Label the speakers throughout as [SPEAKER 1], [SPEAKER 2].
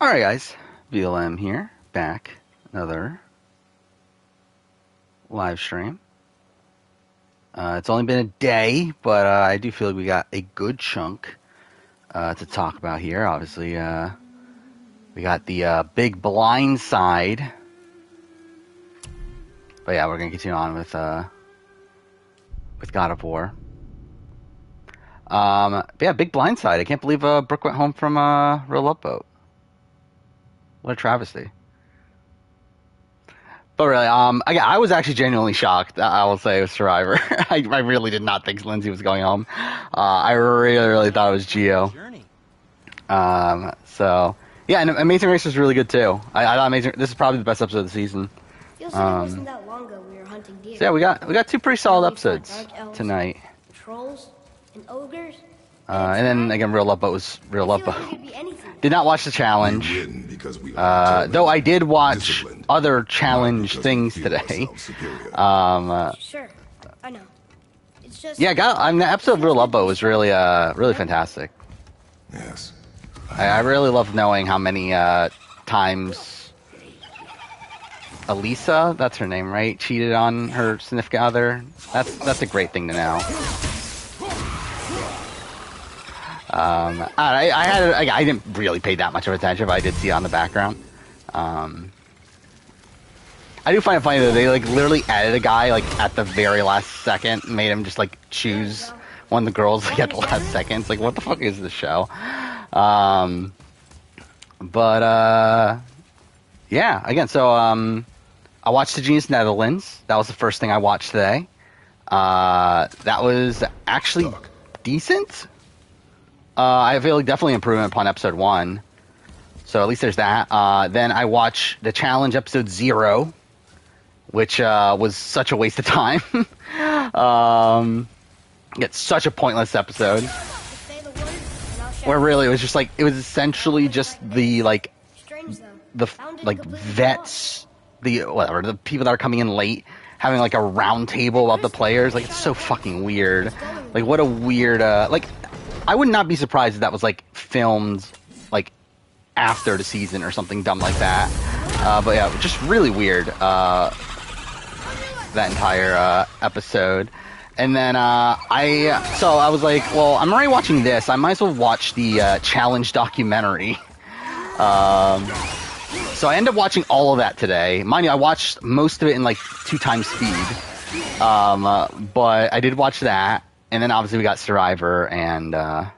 [SPEAKER 1] Alright, guys. VLM here, back. Another live stream. Uh, it's only been a day, but uh, I do feel like we got a good chunk uh, to talk about here. Obviously, uh, we got the uh, big blind side. But yeah, we're going to continue on with uh, with God of War. Um, yeah, big blind side. I can't believe Brooke went home from uh, Real Love Boat. What a travesty. But really, um, I, I was actually genuinely shocked. I will say with Survivor. I, I really did not think Lindsay was going home. Uh, I really, really thought it was Geo. Um, so yeah, and Amazing Race was really good too. I, I thought Amazing. This is probably the best episode of the season.
[SPEAKER 2] Feels like it
[SPEAKER 1] Um,
[SPEAKER 2] wasn't that long ago we were hunting deer.
[SPEAKER 1] So yeah, we got we got two pretty solid episodes tonight.
[SPEAKER 2] Trolls and ogres.
[SPEAKER 1] Uh, and then again, Real Love Boat was Real
[SPEAKER 2] I
[SPEAKER 1] Love
[SPEAKER 2] feel like we
[SPEAKER 1] Boat.
[SPEAKER 2] could be anything.
[SPEAKER 1] Did not watch the challenge.
[SPEAKER 3] Because we
[SPEAKER 1] Uh, though I did watch other challenge things today.
[SPEAKER 3] ourselves.
[SPEAKER 1] Um, uh,
[SPEAKER 2] Sure, I know. It's just
[SPEAKER 1] yeah, got, I mean, the episode of Real Love Boat was really, uh, really fantastic.
[SPEAKER 3] yes.
[SPEAKER 1] I, I really love knowing how many uh, times Elisa, that's her name, right, cheated on her significant other. That's that's a great thing to know. Um, I, I had I, I didn't really pay that much of attention, but I did see it on the background. Um, I do find it funny that they like literally added a guy like at the very last second, made him just like choose one of the girls like at the last second. It's like what the fuck is this show? Um, but uh, yeah, again, so um, I watched the Genius Netherlands. That was the first thing I watched today. Uh, that was actually decent. Uh, I feel like definitely improvement upon episode one. So at least there's that. Uh, then I watch the challenge episode zero, which uh, was such a waste of time. um, it's such a pointless episode where really it was just like it was essentially just the like the like vets the whatever the people that are coming in late having like a round table about the players like it's so fucking weird like what a weird uh like i would not be surprised if that was like filmed like after the season or something dumb like that uh but yeah just really weird uh that entire uh episode and then uh, I so I was like, well, I'm already watching this. I might as well watch the uh, challenge documentary. Um, so I ended up watching all of that today. Mind you, I watched most of it in like two times speed. Um, uh, but I did watch that, and then obviously we got Survivor and uh,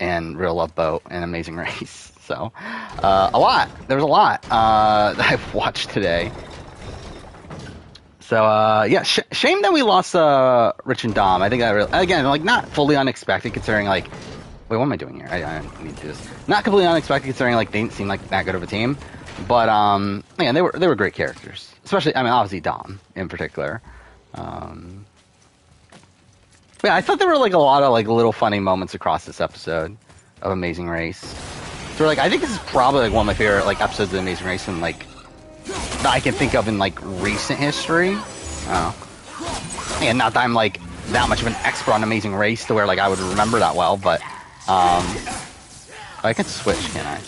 [SPEAKER 1] and Real Love Boat and Amazing Race. So uh, a lot. There was a lot uh, that I've watched today. So uh, yeah, sh- shame that we lost uh, Rich and Dom. I think that really, again, like not fully unexpected considering like, wait, what am I doing here? I, I need to do this. Not completely unexpected considering like they didn't seem like that good of a team, but um, man, they were they were great characters. Especially, I mean, obviously Dom in particular. Um, but yeah, I thought there were like a lot of like little funny moments across this episode of Amazing Race. So like, I think this is probably like one of my favorite like episodes of Amazing Race and like that I can think of in like recent history. Oh. And not that I'm like that much of an expert on Amazing Race to where like I would remember that well, but um I can switch, can I?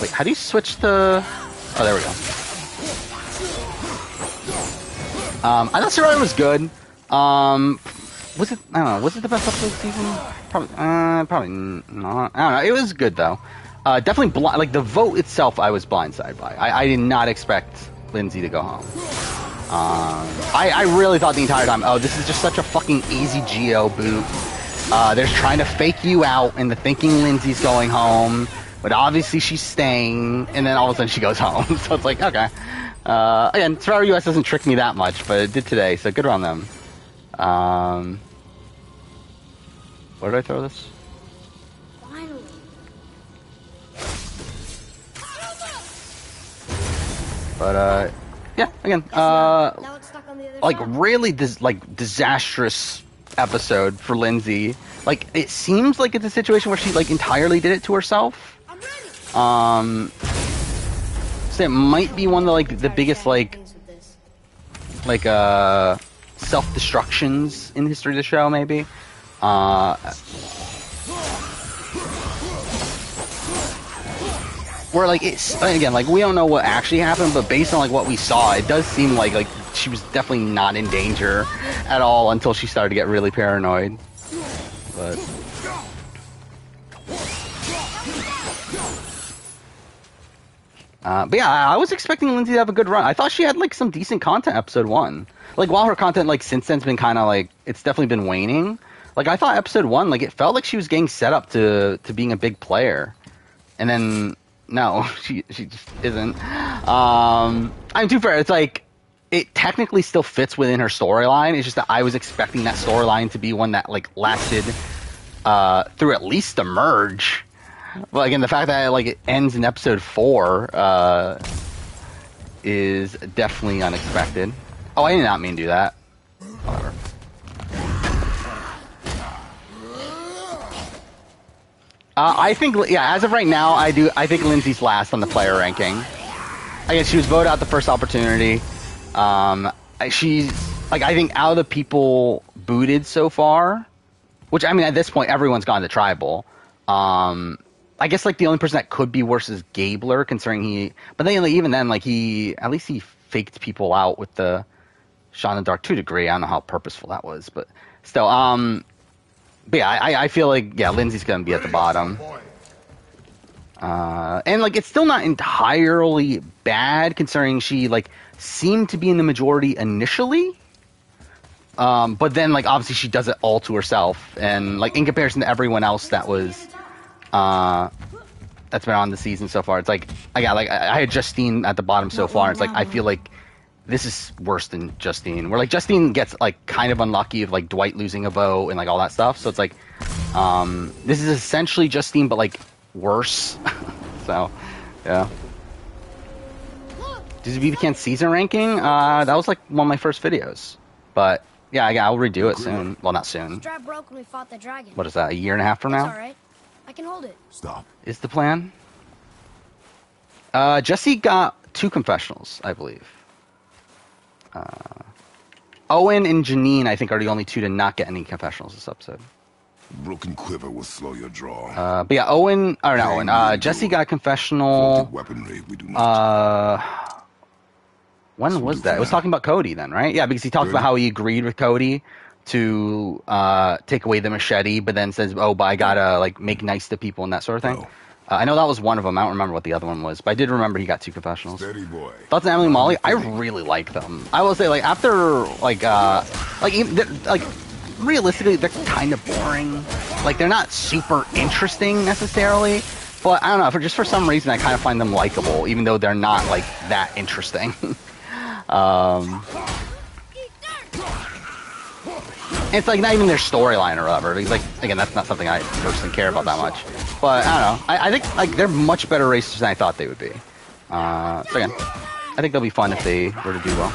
[SPEAKER 1] Wait, how do you switch the Oh there we go. Um I thought Survivor was good. Um was it I don't know, was it the best episode of the season? Probably uh probably not. I don't know. It was good though. Uh, definitely blind. Like the vote itself, I was blindsided by. I, I did not expect Lindsay to go home. Um, I, I really thought the entire time, oh, this is just such a fucking easy Geo boot. Uh, they're trying to fake you out into thinking Lindsay's going home, but obviously she's staying, and then all of a sudden she goes home. so it's like, okay. Uh, again, Survivor US doesn't trick me that much, but it did today, so good on them. Um, where did I throw this?
[SPEAKER 2] Finally.
[SPEAKER 1] But uh, yeah, again, uh,
[SPEAKER 2] now it's stuck on the other
[SPEAKER 1] like really dis- like disastrous episode for Lindsay. Like it seems like it's a situation where she like entirely did it to herself. Um, so it might be one of the like the biggest like
[SPEAKER 2] this.
[SPEAKER 1] like uh self destructions in the history of the show, maybe. Uh, where like it's again like we don't know what actually happened, but based on like what we saw, it does seem like like she was definitely not in danger at all until she started to get really paranoid. But Uh, but yeah, I was expecting Lindsay to have a good run. I thought she had like some decent content episode one. Like while her content like since then's been kind of like it's definitely been waning. Like I thought episode one like it felt like she was getting set up to to being a big player, and then no, she she just isn't. Um, I'm too fair. It's like it technically still fits within her storyline. It's just that I was expecting that storyline to be one that like lasted uh, through at least the merge. But again, the fact that like it ends in episode four uh, is definitely unexpected. Oh, I did not mean to do that. Whatever. Uh, I think, yeah, as of right now, I do. I think Lindsay's last on the player ranking. I guess she was voted out the first opportunity. Um, she's like, I think out of the people booted so far, which I mean, at this point, everyone's gone to tribal. Um, I guess like the only person that could be worse is Gabler, considering he. But then like, even then, like he at least he faked people out with the Shot in the Dark to a degree. I don't know how purposeful that was, but still. Um, but yeah, I, I feel like yeah, Lindsay's gonna be at the bottom. Uh, and like it's still not entirely bad considering she like seemed to be in the majority initially. Um, but then like obviously she does it all to herself, and like in comparison to everyone else that was, uh, that's been on the season so far, it's like I got like I I had Justine at the bottom so far. It's like I feel like this is worse than Justine. Where like Justine gets like kind of unlucky of like Dwight losing a vote and like all that stuff. So it's like um, this is essentially Justine, but like worse. so yeah. Did you can't season ranking? Uh, that was like one of my first videos, but yeah, I, I'll redo it soon. Well, not soon.
[SPEAKER 2] Broke when we fought the dragon.
[SPEAKER 1] What is that? A year and a half from
[SPEAKER 2] It's
[SPEAKER 1] now
[SPEAKER 2] all right. I can hold it.
[SPEAKER 3] Stop.
[SPEAKER 1] is the plan. Uh, Jesse got two confessionals, I believe. Uh, Owen and Jeanine, I think, are the only two to not get any confessionals this episode.
[SPEAKER 3] Broken quiver will slow your draw.
[SPEAKER 1] Uh, but yeah, Owen, or not Owen, uh, Jesse got a confessional.
[SPEAKER 3] Weaponry, we do not.
[SPEAKER 1] Uh, when was that? It was talking about Cody then, right? Yeah, because he talked about how he agreed with Cody to uh, take away the machete, but then says, "Oh, but I gotta like make nice to people and that sort of thing."
[SPEAKER 3] Oh.
[SPEAKER 1] Uh, I know that was one of them. I don't remember what the other one was, but I did remember he got two confessionals.
[SPEAKER 3] Steady boy.
[SPEAKER 1] Thoughts on Emily and Molly? I really like them. I will say, like after like uh like even, like realistically, they're kind of boring. Like they're not super interesting necessarily, but I don't know. For just for some reason, I kind of find them likable, even though they're not like that interesting. um, it's like not even their storyline or whatever. Because like again, that's not something I personally care about that much. But I don't know. I, I think like they're much better racers than I thought they would be. Uh, so again, I think they'll be fun if they were to do well.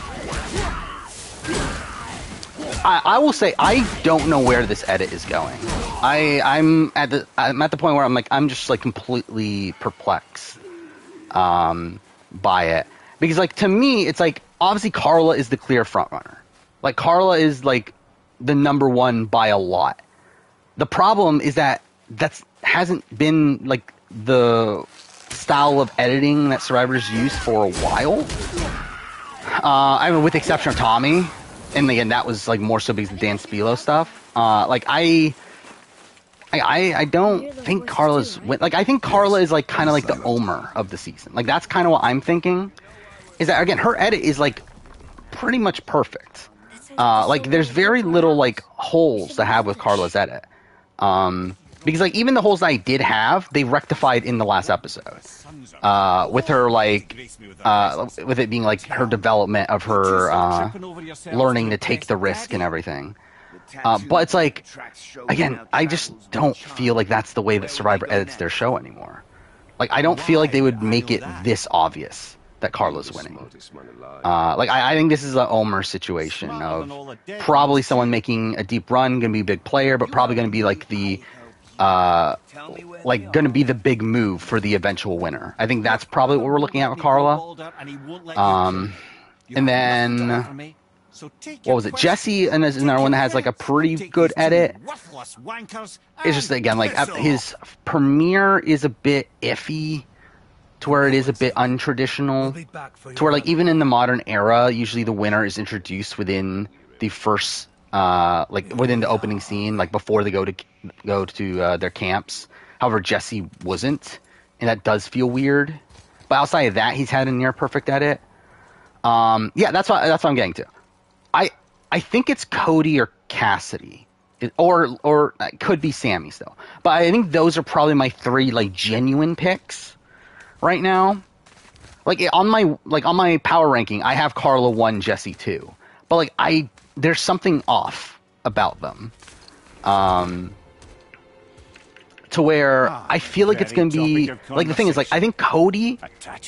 [SPEAKER 1] I, I will say I don't know where this edit is going. I I'm at the I'm at the point where I'm like I'm just like completely perplexed um, by it because like to me it's like obviously Karla is the clear front runner. Like Karla is like the number one by a lot. The problem is that that's hasn't been like the style of editing that Survivor's used for a while. Uh, I mean, with the exception of Tommy, and again, that was like more so because of Dan Spilo stuff. Uh, like I, I, I, I don't think Karla's win- like I think Karla is like kind of like the Omar of the season. Like that's kind of what I'm thinking. Is that again? Her edit is like pretty much perfect. Uh, like there's very little like holes to have with Karla's edit. Um, because like even the holes I did have, they rectified in the last episode. Uh, with her like, uh, with it being like her development of her uh, learning to take the risk and everything. Uh, but it's like, again, I just don't feel like that's the way that Survivor edits their show anymore. Like I don't feel like they would make it this obvious that Karla's winning. Uh, like I, I think this is a Omar situation of probably someone making a deep run, gonna be a big player, but probably gonna be like the uh, like gonna be the big move for the eventual winner. I think that's probably what we're looking at with Karla. Um, and then what was it? Jesse and there's another one that has like a pretty good edit. It's just again like uh, his premiere is a bit iffy to where it is a bit untraditional. To where like even in the modern era, usually the winner is introduced within the first uh like within the opening scene, like before they go to go to uh, their camps. However, Jesse wasn't, and that does feel weird. But outside of that, he's had a near perfect edit. Um, yeah, that's what that's what I'm getting to. I I think it's Cody or Cassidy, It- or or it could be Sami's though. But I think those are probably my three like genuine picks right now. Like on my like on my power ranking, I have Karla one, Jesse two. But like I there's something off about them. Um to where I feel like it's going to be like the thing is like I think Cody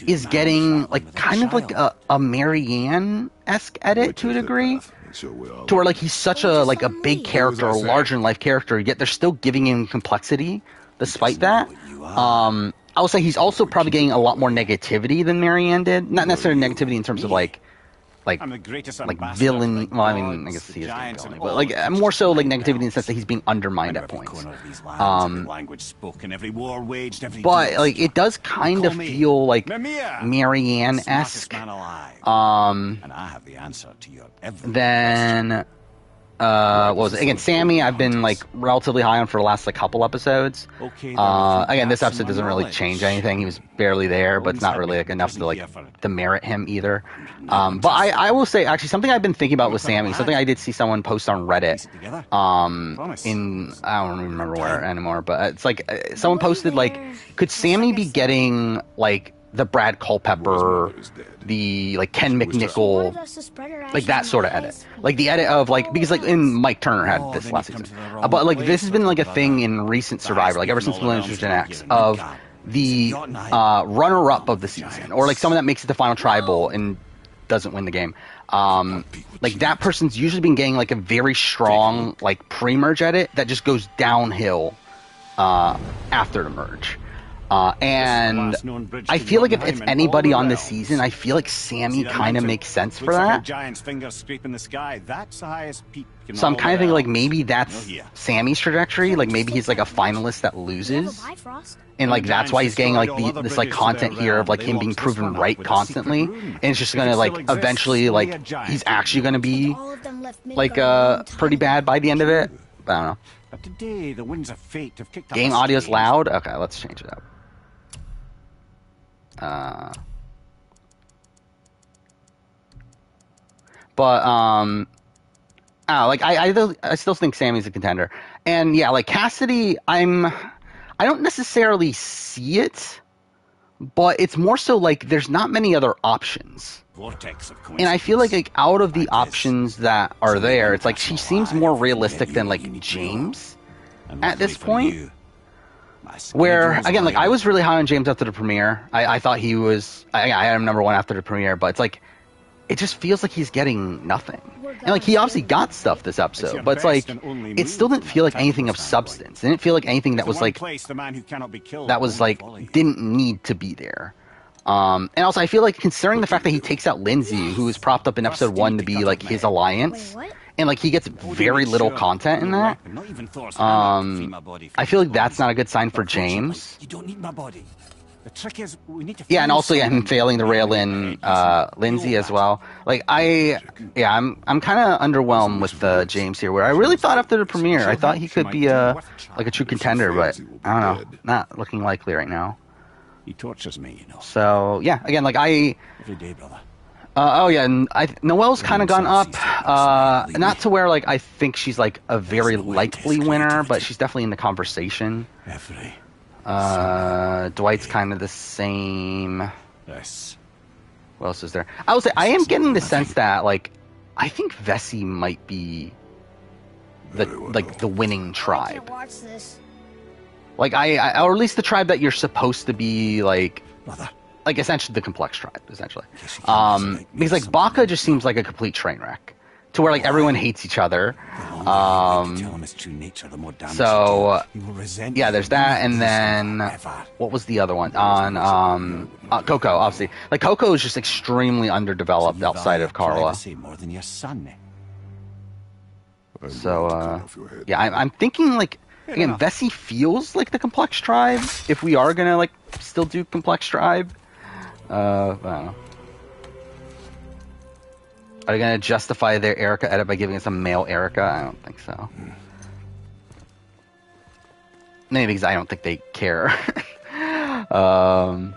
[SPEAKER 1] is getting like kind of like a, a Marianne esque edit to a degree
[SPEAKER 3] Sure
[SPEAKER 1] to where like he's such a like a big character, a
[SPEAKER 3] Who was that
[SPEAKER 1] larger than life character, yet they're still giving him complexity despite that. Um, I will say he's also probably getting a lot more negativity than Marianne did. Not necessarily negativity in terms of like like
[SPEAKER 4] I'm the greatest
[SPEAKER 1] like villain. Well, I mean, I guess he is villain, but like more so like negativity in the sense that he's being undermined at points.
[SPEAKER 4] corner of these lands,
[SPEAKER 1] Um,
[SPEAKER 4] language spoken, every war waged, every
[SPEAKER 1] But like it does kind of feel like Marianne esque. Um,
[SPEAKER 4] and I have the answer to your every
[SPEAKER 1] then uh, what was it again? Sami, I've been like relatively high on for the last like couple episodes.
[SPEAKER 4] Okay,
[SPEAKER 1] Uh,
[SPEAKER 4] are a few
[SPEAKER 1] again, this episode doesn't really change anything. He was barely there, but it's not really like enough to like demerit him either. Um, but I, I will say actually something I've been thinking about with Sami, something I did see someone post on Reddit.
[SPEAKER 4] Together.
[SPEAKER 1] Um,
[SPEAKER 4] Promise.
[SPEAKER 1] in I don't remember where anymore, but it's like uh, someone posted like, could Sami be getting like the Brad Culpepper, the like Ken
[SPEAKER 2] Wanted
[SPEAKER 1] McNickle,
[SPEAKER 2] us to spread our
[SPEAKER 1] like that sort of edit, like the edit of like because like in Mike Turner had
[SPEAKER 4] Oh,
[SPEAKER 1] this
[SPEAKER 4] then
[SPEAKER 1] last season,
[SPEAKER 4] to the wrong
[SPEAKER 1] Uh, but like this has been like a thing in recent Survivor, like ever since
[SPEAKER 4] speaking all
[SPEAKER 1] Millennium Gen
[SPEAKER 4] around
[SPEAKER 1] X, of the uh, runner-up of the season, or like someone that makes it to final tribal and doesn't win the game. Um, like that person's usually been getting like a very strong like pre-merge edit that just goes downhill uh, after the merge. Uh, and
[SPEAKER 4] last known bridge
[SPEAKER 1] I feel like if it's anybody on
[SPEAKER 4] the
[SPEAKER 1] season, I feel like
[SPEAKER 4] Sami
[SPEAKER 1] kind of makes sense for
[SPEAKER 4] Looks
[SPEAKER 1] that.
[SPEAKER 4] giant's finger scraping the sky. That's the highest peak.
[SPEAKER 1] So I'm kind of thinking like maybe that's. Sami's trajectory. Like maybe he's like a finalist that
[SPEAKER 2] You have a
[SPEAKER 1] loses, and like that's why he's getting like the, this like content here of like him being proven right
[SPEAKER 4] with a secret
[SPEAKER 1] constantly, and it's just gonna like eventually like he's actually gonna be
[SPEAKER 2] All of them left
[SPEAKER 1] like
[SPEAKER 2] a
[SPEAKER 1] uh pretty bad by the end of it. But I don't know.
[SPEAKER 4] But today, the winds of fate have kicked up
[SPEAKER 1] Game
[SPEAKER 4] a
[SPEAKER 1] audio's loud. Okay, let's change it up. Uh, but um, I know, like I I, still- I still think Sami's a contender, and yeah, like Cassidy, I'm I don't necessarily see it, but it's more so like there's not many other options.
[SPEAKER 4] vortex of
[SPEAKER 1] And I feel like, like out of the
[SPEAKER 4] Like this.
[SPEAKER 1] options that are there, it's like she seems more realistic than like
[SPEAKER 4] what you need to
[SPEAKER 1] James. At this point, Where again, like I was really high on James after the premiere. I, I thought he was. I, I had him number one after the premiere, but it's like it just feels like he's getting nothing. And like he obviously got stuff this
[SPEAKER 4] your
[SPEAKER 1] episode, but it's like
[SPEAKER 4] best and only
[SPEAKER 1] it still didn't feel like anything of substance. It didn't feel like anything that was like
[SPEAKER 4] the man who cannot be killed
[SPEAKER 1] that was like didn't need to be there. Um, and also, I feel like considering the fact that he takes out Lindsay, who was propped up in episode one to be like his alliance,
[SPEAKER 2] Wait, what?
[SPEAKER 1] And like he gets very little content in that.
[SPEAKER 4] Not even Thor's hammer can free
[SPEAKER 1] Um,
[SPEAKER 4] my body from
[SPEAKER 1] I feel like that's not a good sign for James.
[SPEAKER 4] You don't need my body. The trick is we need to.
[SPEAKER 1] Yeah, and also yeah, him failing to rail in uh, Lindsay as well. Like I, yeah, I'm I'm kind of underwhelmed with uh, James here. Where I really thought after the premiere, I thought he could be a like a true contender, but I don't know, not looking likely right now.
[SPEAKER 4] He tortures me, you know,
[SPEAKER 1] So yeah, again, like I,
[SPEAKER 4] every day, brother.
[SPEAKER 1] Uh, oh yeah, and I Noelle's kind of gone up. Uh, not to where like I think she's like a very likely winner, but she's definitely in the conversation.
[SPEAKER 4] Every.
[SPEAKER 1] Uh, Dwight's kind of the same.
[SPEAKER 4] Yes.
[SPEAKER 1] What else is there? I will say I am getting the sense that like I think Vesi might be the like the winning tribe.
[SPEAKER 2] watch this.
[SPEAKER 1] Like I, I or at least the tribe that you're supposed to be like
[SPEAKER 4] Brother.
[SPEAKER 1] Like essentially the complex tribe essentially.
[SPEAKER 4] Guess
[SPEAKER 1] Um because like
[SPEAKER 4] from
[SPEAKER 1] Baka
[SPEAKER 4] something.
[SPEAKER 1] just seems like a complete train wreck. To where like everyone hates each other.
[SPEAKER 4] The longer you wait to tell
[SPEAKER 1] Um
[SPEAKER 4] him his true nature, the more
[SPEAKER 1] so,
[SPEAKER 4] you will resent
[SPEAKER 1] yeah, there's that,
[SPEAKER 4] and
[SPEAKER 1] and then
[SPEAKER 4] forever.
[SPEAKER 1] what was the other one on um uh, Coco? Obviously, like Coco is just extremely underdeveloped
[SPEAKER 4] You
[SPEAKER 1] outside
[SPEAKER 4] value
[SPEAKER 1] of Karla.
[SPEAKER 4] privacy more than your son.
[SPEAKER 1] So,
[SPEAKER 3] willing to cut
[SPEAKER 1] uh,
[SPEAKER 3] off your head.
[SPEAKER 1] Yeah, I'm, I'm thinking like again,
[SPEAKER 4] enough.
[SPEAKER 1] Vesi feels like the complex tribe. If we are gonna like still do complex tribe, Uh, I don't know. Are they gonna justify their Erica edit by giving us a male Erica? I don't think so. Maybe because I don't think they care. um,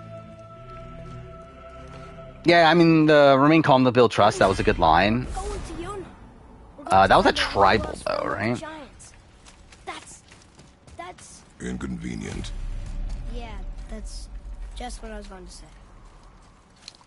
[SPEAKER 1] yeah, I mean, the remain calm, the build trust. That was a good line.
[SPEAKER 2] Going to Yuna. We're
[SPEAKER 1] Uh, that was a tribal, though, right?
[SPEAKER 2] That's that's
[SPEAKER 3] Inconvenient.
[SPEAKER 2] yeah. That's just what I was going to say.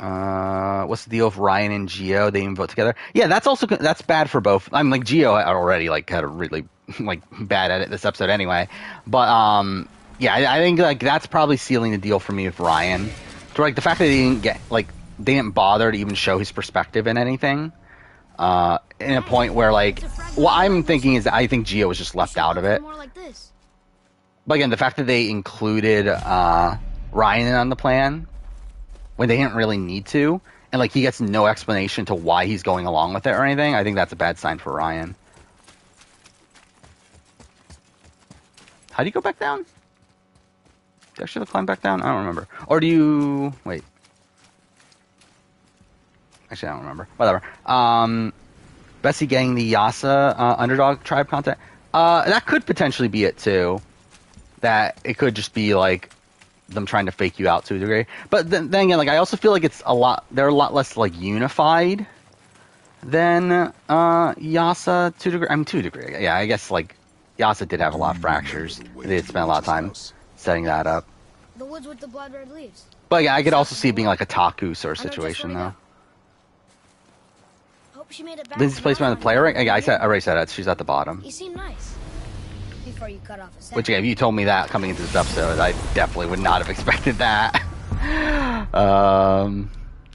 [SPEAKER 1] Uh, what's the deal with Ryan and Geo? They even vote together. Yeah, that's also that's bad for both. I'm like Geo already like had a really like bad edit this episode anyway, but um, yeah, I, I think like that's probably sealing the deal for me with Ryan. So like the fact that they didn't get like they didn't bother to even show his perspective in anything. Uh, in a point where like what I'm thinking is that I think Geo was just left out of it.
[SPEAKER 2] More like this.
[SPEAKER 1] But again, the fact that they included uh, Ryan on the plan when they didn't really need to, and like he gets no explanation to why he's going along with it or anything, I think that's a bad sign for Ryan. How do you go back down? Do you actually have to climb back down? I don't remember. Or do you wait? Actually, I don't remember. Whatever. Um, Vesi getting the Yase uh, underdog tribe content. Uh, that could potentially be it too. That it could just be like them trying to fake you out to a degree. But then, then again, like I also feel like it's a lot. They're a lot less like unified than uh, Yase to a degree. I mean, to a degree. Yeah, I guess like Yase did have a lot of fractures. They did spend a lot of time setting that up.
[SPEAKER 2] The woods with the blood red leaves.
[SPEAKER 1] But yeah, I could also see it being like a Taku sort of
[SPEAKER 2] I
[SPEAKER 1] situation though.
[SPEAKER 2] Hope she made it back.
[SPEAKER 1] Lindsay's placement on the player rank. Yeah, I said I already said that. She's at the bottom.
[SPEAKER 2] You seem nice. Before you cut off.
[SPEAKER 1] Which, yeah, if you told me that coming into this episode, I definitely would not have expected that. um,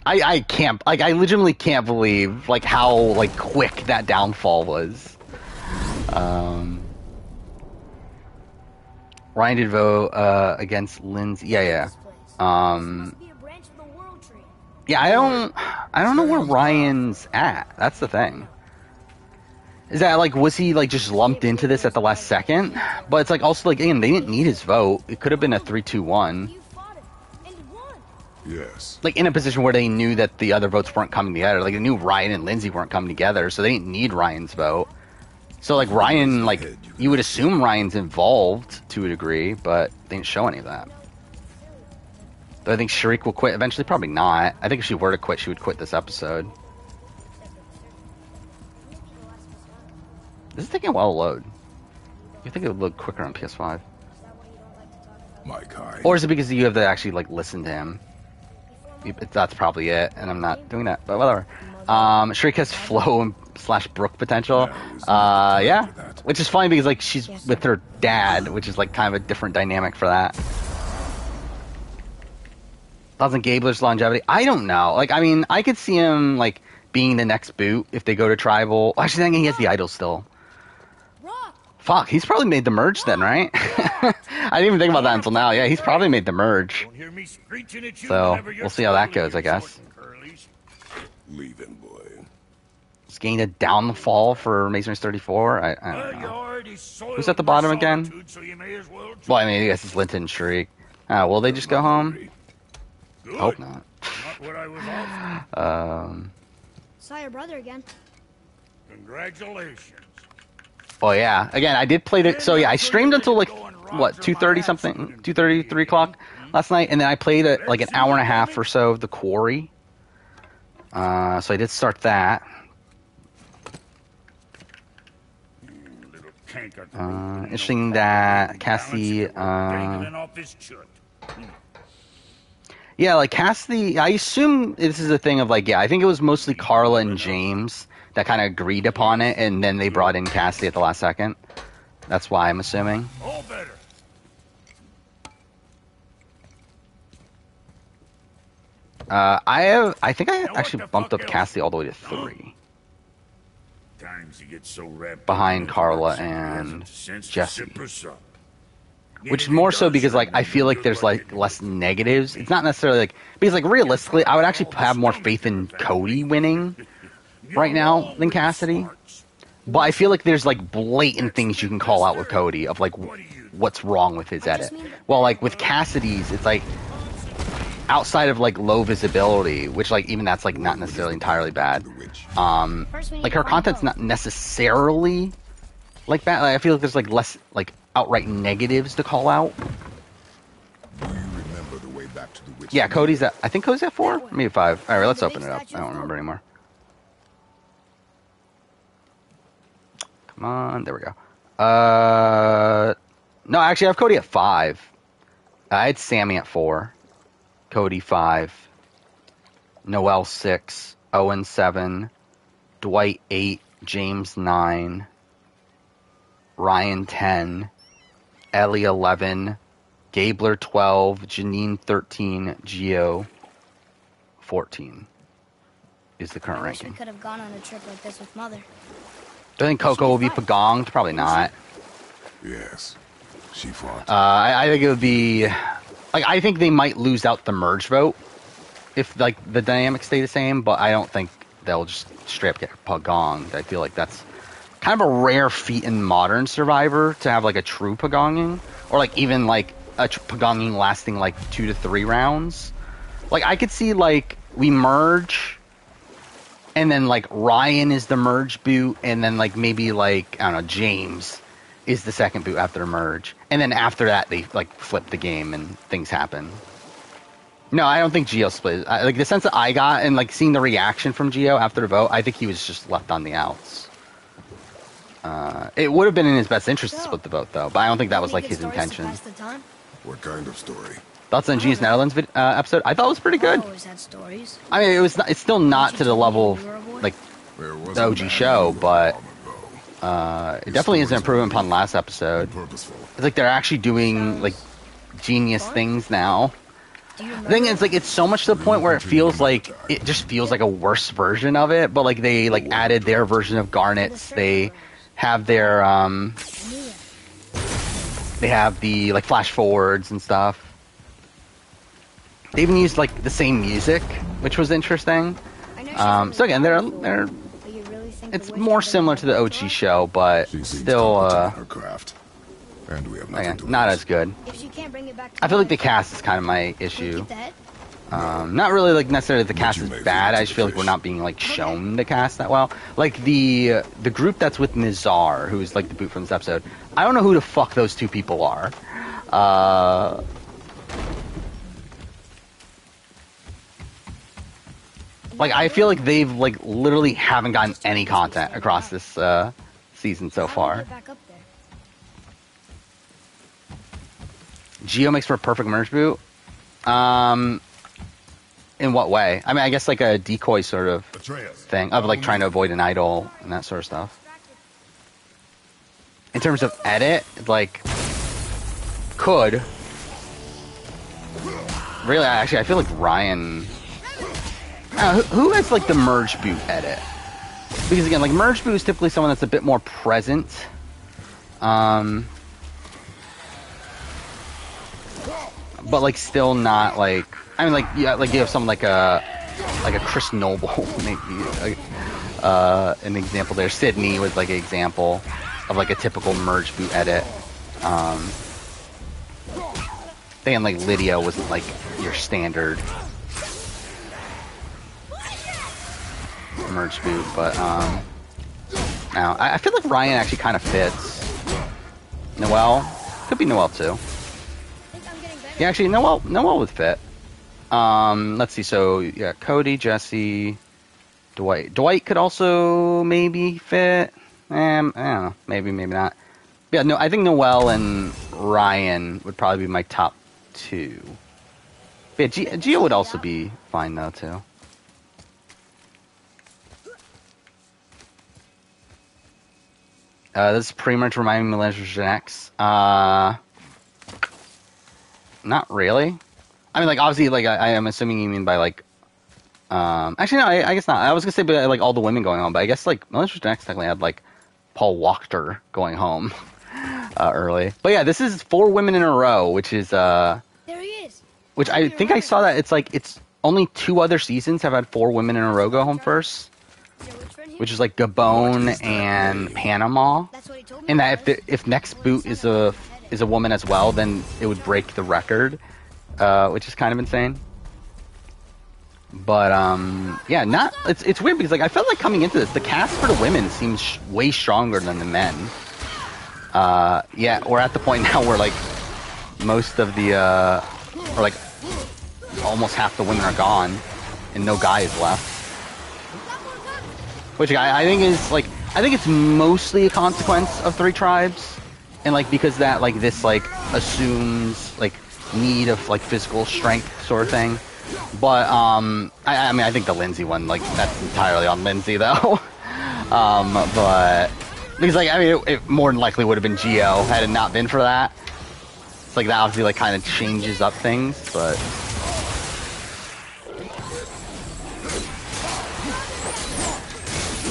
[SPEAKER 1] I, I can't, like, I legitimately can't believe, like, how, like, quick that downfall was. Um, Ryan did vote, uh, against Lindsay. Yeah, yeah. Um,
[SPEAKER 2] Must be a branch of the World Tree.
[SPEAKER 1] yeah, I don't, I don't know where Ryan's at. That's the thing. Is that like was he like just lumped into this at the last second? But it's like also like again they didn't need his vote. It could have been a three two one.
[SPEAKER 2] You fought him and won.
[SPEAKER 3] Yes.
[SPEAKER 1] Like in a position where they knew that the other votes weren't coming together. Like they knew Ryan and Lindsay weren't coming together, so they didn't need Ryan's vote. So like Ryan, like you would assume Ryan's involved to a degree, but they didn't show any of that. Do I think Sharik will quit eventually? Probably not. I think if she were to quit, she would quit this episode. This is taking a while to load. You think it would load quicker on PS5?
[SPEAKER 3] My kind.
[SPEAKER 1] Or is it because you have to actually like listen to him? That's probably it, and I'm not doing that. But whatever. Um, Sharik has flow and slash Brook potential. Uh, yeah, which is funny because like she's with her dad, which is like kind of a different dynamic for that. Thousand Gabler's longevity. I don't know. Like, I mean, I could see him like being the next boot if they go to tribal. Actually, I think he has the idol still.
[SPEAKER 2] Rock.
[SPEAKER 1] Fuck, he's probably made the merge then, right? I didn't even think about that until now. Yeah, he's probably made the merge.
[SPEAKER 5] Don't hear me screeching at you
[SPEAKER 1] So, we'll see how that goes, I guess.
[SPEAKER 5] short curlies.
[SPEAKER 3] Leave him, boy.
[SPEAKER 1] He's gained a downfall for Mason's 34. I, I don't know. Who's at the bottom again?
[SPEAKER 5] solitude, So you may as well
[SPEAKER 1] Well, I mean, I guess it's Linton and Sharik. Uh, will they just go home?
[SPEAKER 5] Good.
[SPEAKER 1] Hope not.
[SPEAKER 5] Not what I was after.
[SPEAKER 1] Um,
[SPEAKER 2] Saw your brother again.
[SPEAKER 5] Congratulations.
[SPEAKER 1] Oh yeah. Again, I did play it. So yeah, I streamed until like what 2:30 something, 2:30, 3 o'clock last night, and then I played it like an hour and a half or so of the quarry. Uh, so I did start that.
[SPEAKER 5] Little cank at the
[SPEAKER 1] Uh,
[SPEAKER 5] rope and no
[SPEAKER 1] interesting that Cassie, uh,
[SPEAKER 5] off his chut.
[SPEAKER 1] Yeah, like Cassie. I assume this is a thing of like, yeah, I think it was mostly Karla and James that kind of agreed upon it, and then they brought in Cassidy at the last second. That's why I'm assuming.
[SPEAKER 5] All better.
[SPEAKER 1] Uh, I have, I think I
[SPEAKER 5] what
[SPEAKER 1] actually bumped up? Cassidy all the way to three,
[SPEAKER 5] Times you get so wrapped
[SPEAKER 1] Behind
[SPEAKER 5] Karla
[SPEAKER 1] and
[SPEAKER 5] hasn't the sense to
[SPEAKER 1] Jesse.
[SPEAKER 5] sip us up.
[SPEAKER 1] which is more so because like I feel like there's like less negatives. It's not necessarily like because like realistically, I would actually have more faith in Cody winning right now than Cassidy. But I feel like there's like blatant things you can call out with Cody of like what's wrong with his edit. Well, like with Cassidy's, it's like outside of like low visibility, which like even that's like not necessarily entirely bad. Um,
[SPEAKER 2] First we need
[SPEAKER 1] like her content's not necessarily like bad. Like, I feel like there's like less like outright negatives to call out.
[SPEAKER 3] Do you remember the way back to the witch?
[SPEAKER 1] Yeah, Cody's at I think Cody's at four, maybe five. All right, let's open it up. I don't remember anymore. Come on, there we go. Uh, no, actually, I have Cody at five. I had Sami at four, Cody five, Noelle six, Owen seven, Dwight eight, James nine, Ryan ten, Elie eleven, Gabler twelve, Jeanine thirteen, Geo fourteen. Is the current
[SPEAKER 2] I wish we could have gone on a trip like this with mother.
[SPEAKER 1] Do I think Coco will be pagonged? Probably not.
[SPEAKER 3] Yes. She fought.
[SPEAKER 1] Uh, I, I think it would be like I think they might lose out the merge vote if like the dynamics stay the same, but I don't think they'll just straight up get pagonged. I feel like that's kind of a rare feat in modern Survivor to have like a true pagonging, or like even like a tr- pagonging lasting like two to three rounds. Like I could see like we merge. And then like Ryan is the merge boot, and then like maybe like I don't know James is the second boot after the merge, and then after that they like flip the game and things happen. No, I don't think Geo split. I, like the sense that I got and like seeing the reaction from Geo after the vote, I think he was just left on the outs. Uh, it would have been in his best interest to split the vote though, but I don't think that was like his
[SPEAKER 2] good stories to
[SPEAKER 1] intention.
[SPEAKER 2] pass the time?
[SPEAKER 3] what kind of story?
[SPEAKER 1] Thoughts on Genius Netherlands uh, episode? I thought it was pretty good.
[SPEAKER 2] I always had stories.
[SPEAKER 1] I mean, it was. Not, it's still not to the level of like The OG show, but- uh, it definitely is an improvement upon last episode. It's like they're actually doing like genius things now. The thing is, like, it's so much to the point where it feels like it just feels like a worse version of it. But like they like added their version of Garnets. They have their um,
[SPEAKER 2] I knew that.
[SPEAKER 1] they have the like flash forwards and stuff. They even used like the same music, which was interesting.
[SPEAKER 2] I know she
[SPEAKER 1] Um, so again, they're they're
[SPEAKER 2] cool, but you really think
[SPEAKER 1] it's more similar to the OG show, but
[SPEAKER 3] She
[SPEAKER 1] still uh,
[SPEAKER 3] competent in her craft. And we have nothing
[SPEAKER 1] again, not as good.
[SPEAKER 2] If she can't bring it back to
[SPEAKER 1] I feel like the cast is kind of my issue. Um, not really like necessarily the cast is bad. I just feel like we're not being like shown the cast that well. Like the the group that's with Nizar, who's like the boot from this episode. I don't know who the fuck those two people are. Uh, like I feel like they've like literally haven't gotten any content across this uh, season so
[SPEAKER 2] How do we
[SPEAKER 1] far.
[SPEAKER 2] get back up there?
[SPEAKER 1] Geo makes for a perfect merge boot. Um, in what way? I mean, I guess like a decoy sort of thing of like trying to avoid an idol and that sort of stuff. In terms of edit, like could really actually I feel like Ryan. Uh, who, has like the merge boot edit? Because again, like merge boot is typically someone that's a bit more present. Um, but like still not like I mean like yeah like you have someone like a like a Chris Noble maybe uh, an example there Sydney was like an example of like a typical merge boot edit um then like Lydia wasn't like your standard merge boot but um now I, I feel like Ryan actually kind of fits Noelle could be Noelle too yeah, actually, Noelle, Noelle would fit. Um, let's see. So yeah, Cody, Jesse, Dwight. Dwight could also maybe fit. Um, I don't know. Maybe, maybe not. Yeah, no. I think Noelle and Ryan would probably be my top two. Yeah, G- Geo would also be fine though too. Uh, this is pretty much reminding me of of X. Uh, not really. I mean, like obviously, like I, I am assuming you mean by like. Um, actually, no, I, I guess not. I was gonna say, but like all the women going home, but I guess like Millennium Next technically had like Paul Wachter going home uh, early. But yeah, this is four women in a row, which is uh,
[SPEAKER 2] There he is.
[SPEAKER 1] which I think I saw that it's like it's only two other seasons have had four women in a row go home first,
[SPEAKER 2] Is
[SPEAKER 1] which is like Gabon and Panama. And that if the, if next boot is a is a woman as well, then it would break the record, uh, which is kind of insane. But um, yeah, not it's it's weird because like I felt like coming into this, the cast for the women seems sh- way stronger than the men. Uh, yeah, we're at the point now where like most of the uh, or like almost half the women are gone, and no guys left. Which I, I think is like I think it's mostly a consequence of three tribes, and like because that like this like assumes like need of like physical strength sort of thing. But um, I, I mean I think the Lindsay one like that's entirely on Lindsay though. um, but because like I mean it, it more than likely would have been Geo had it not been for that. It's like that obviously like kind of changes up things, but.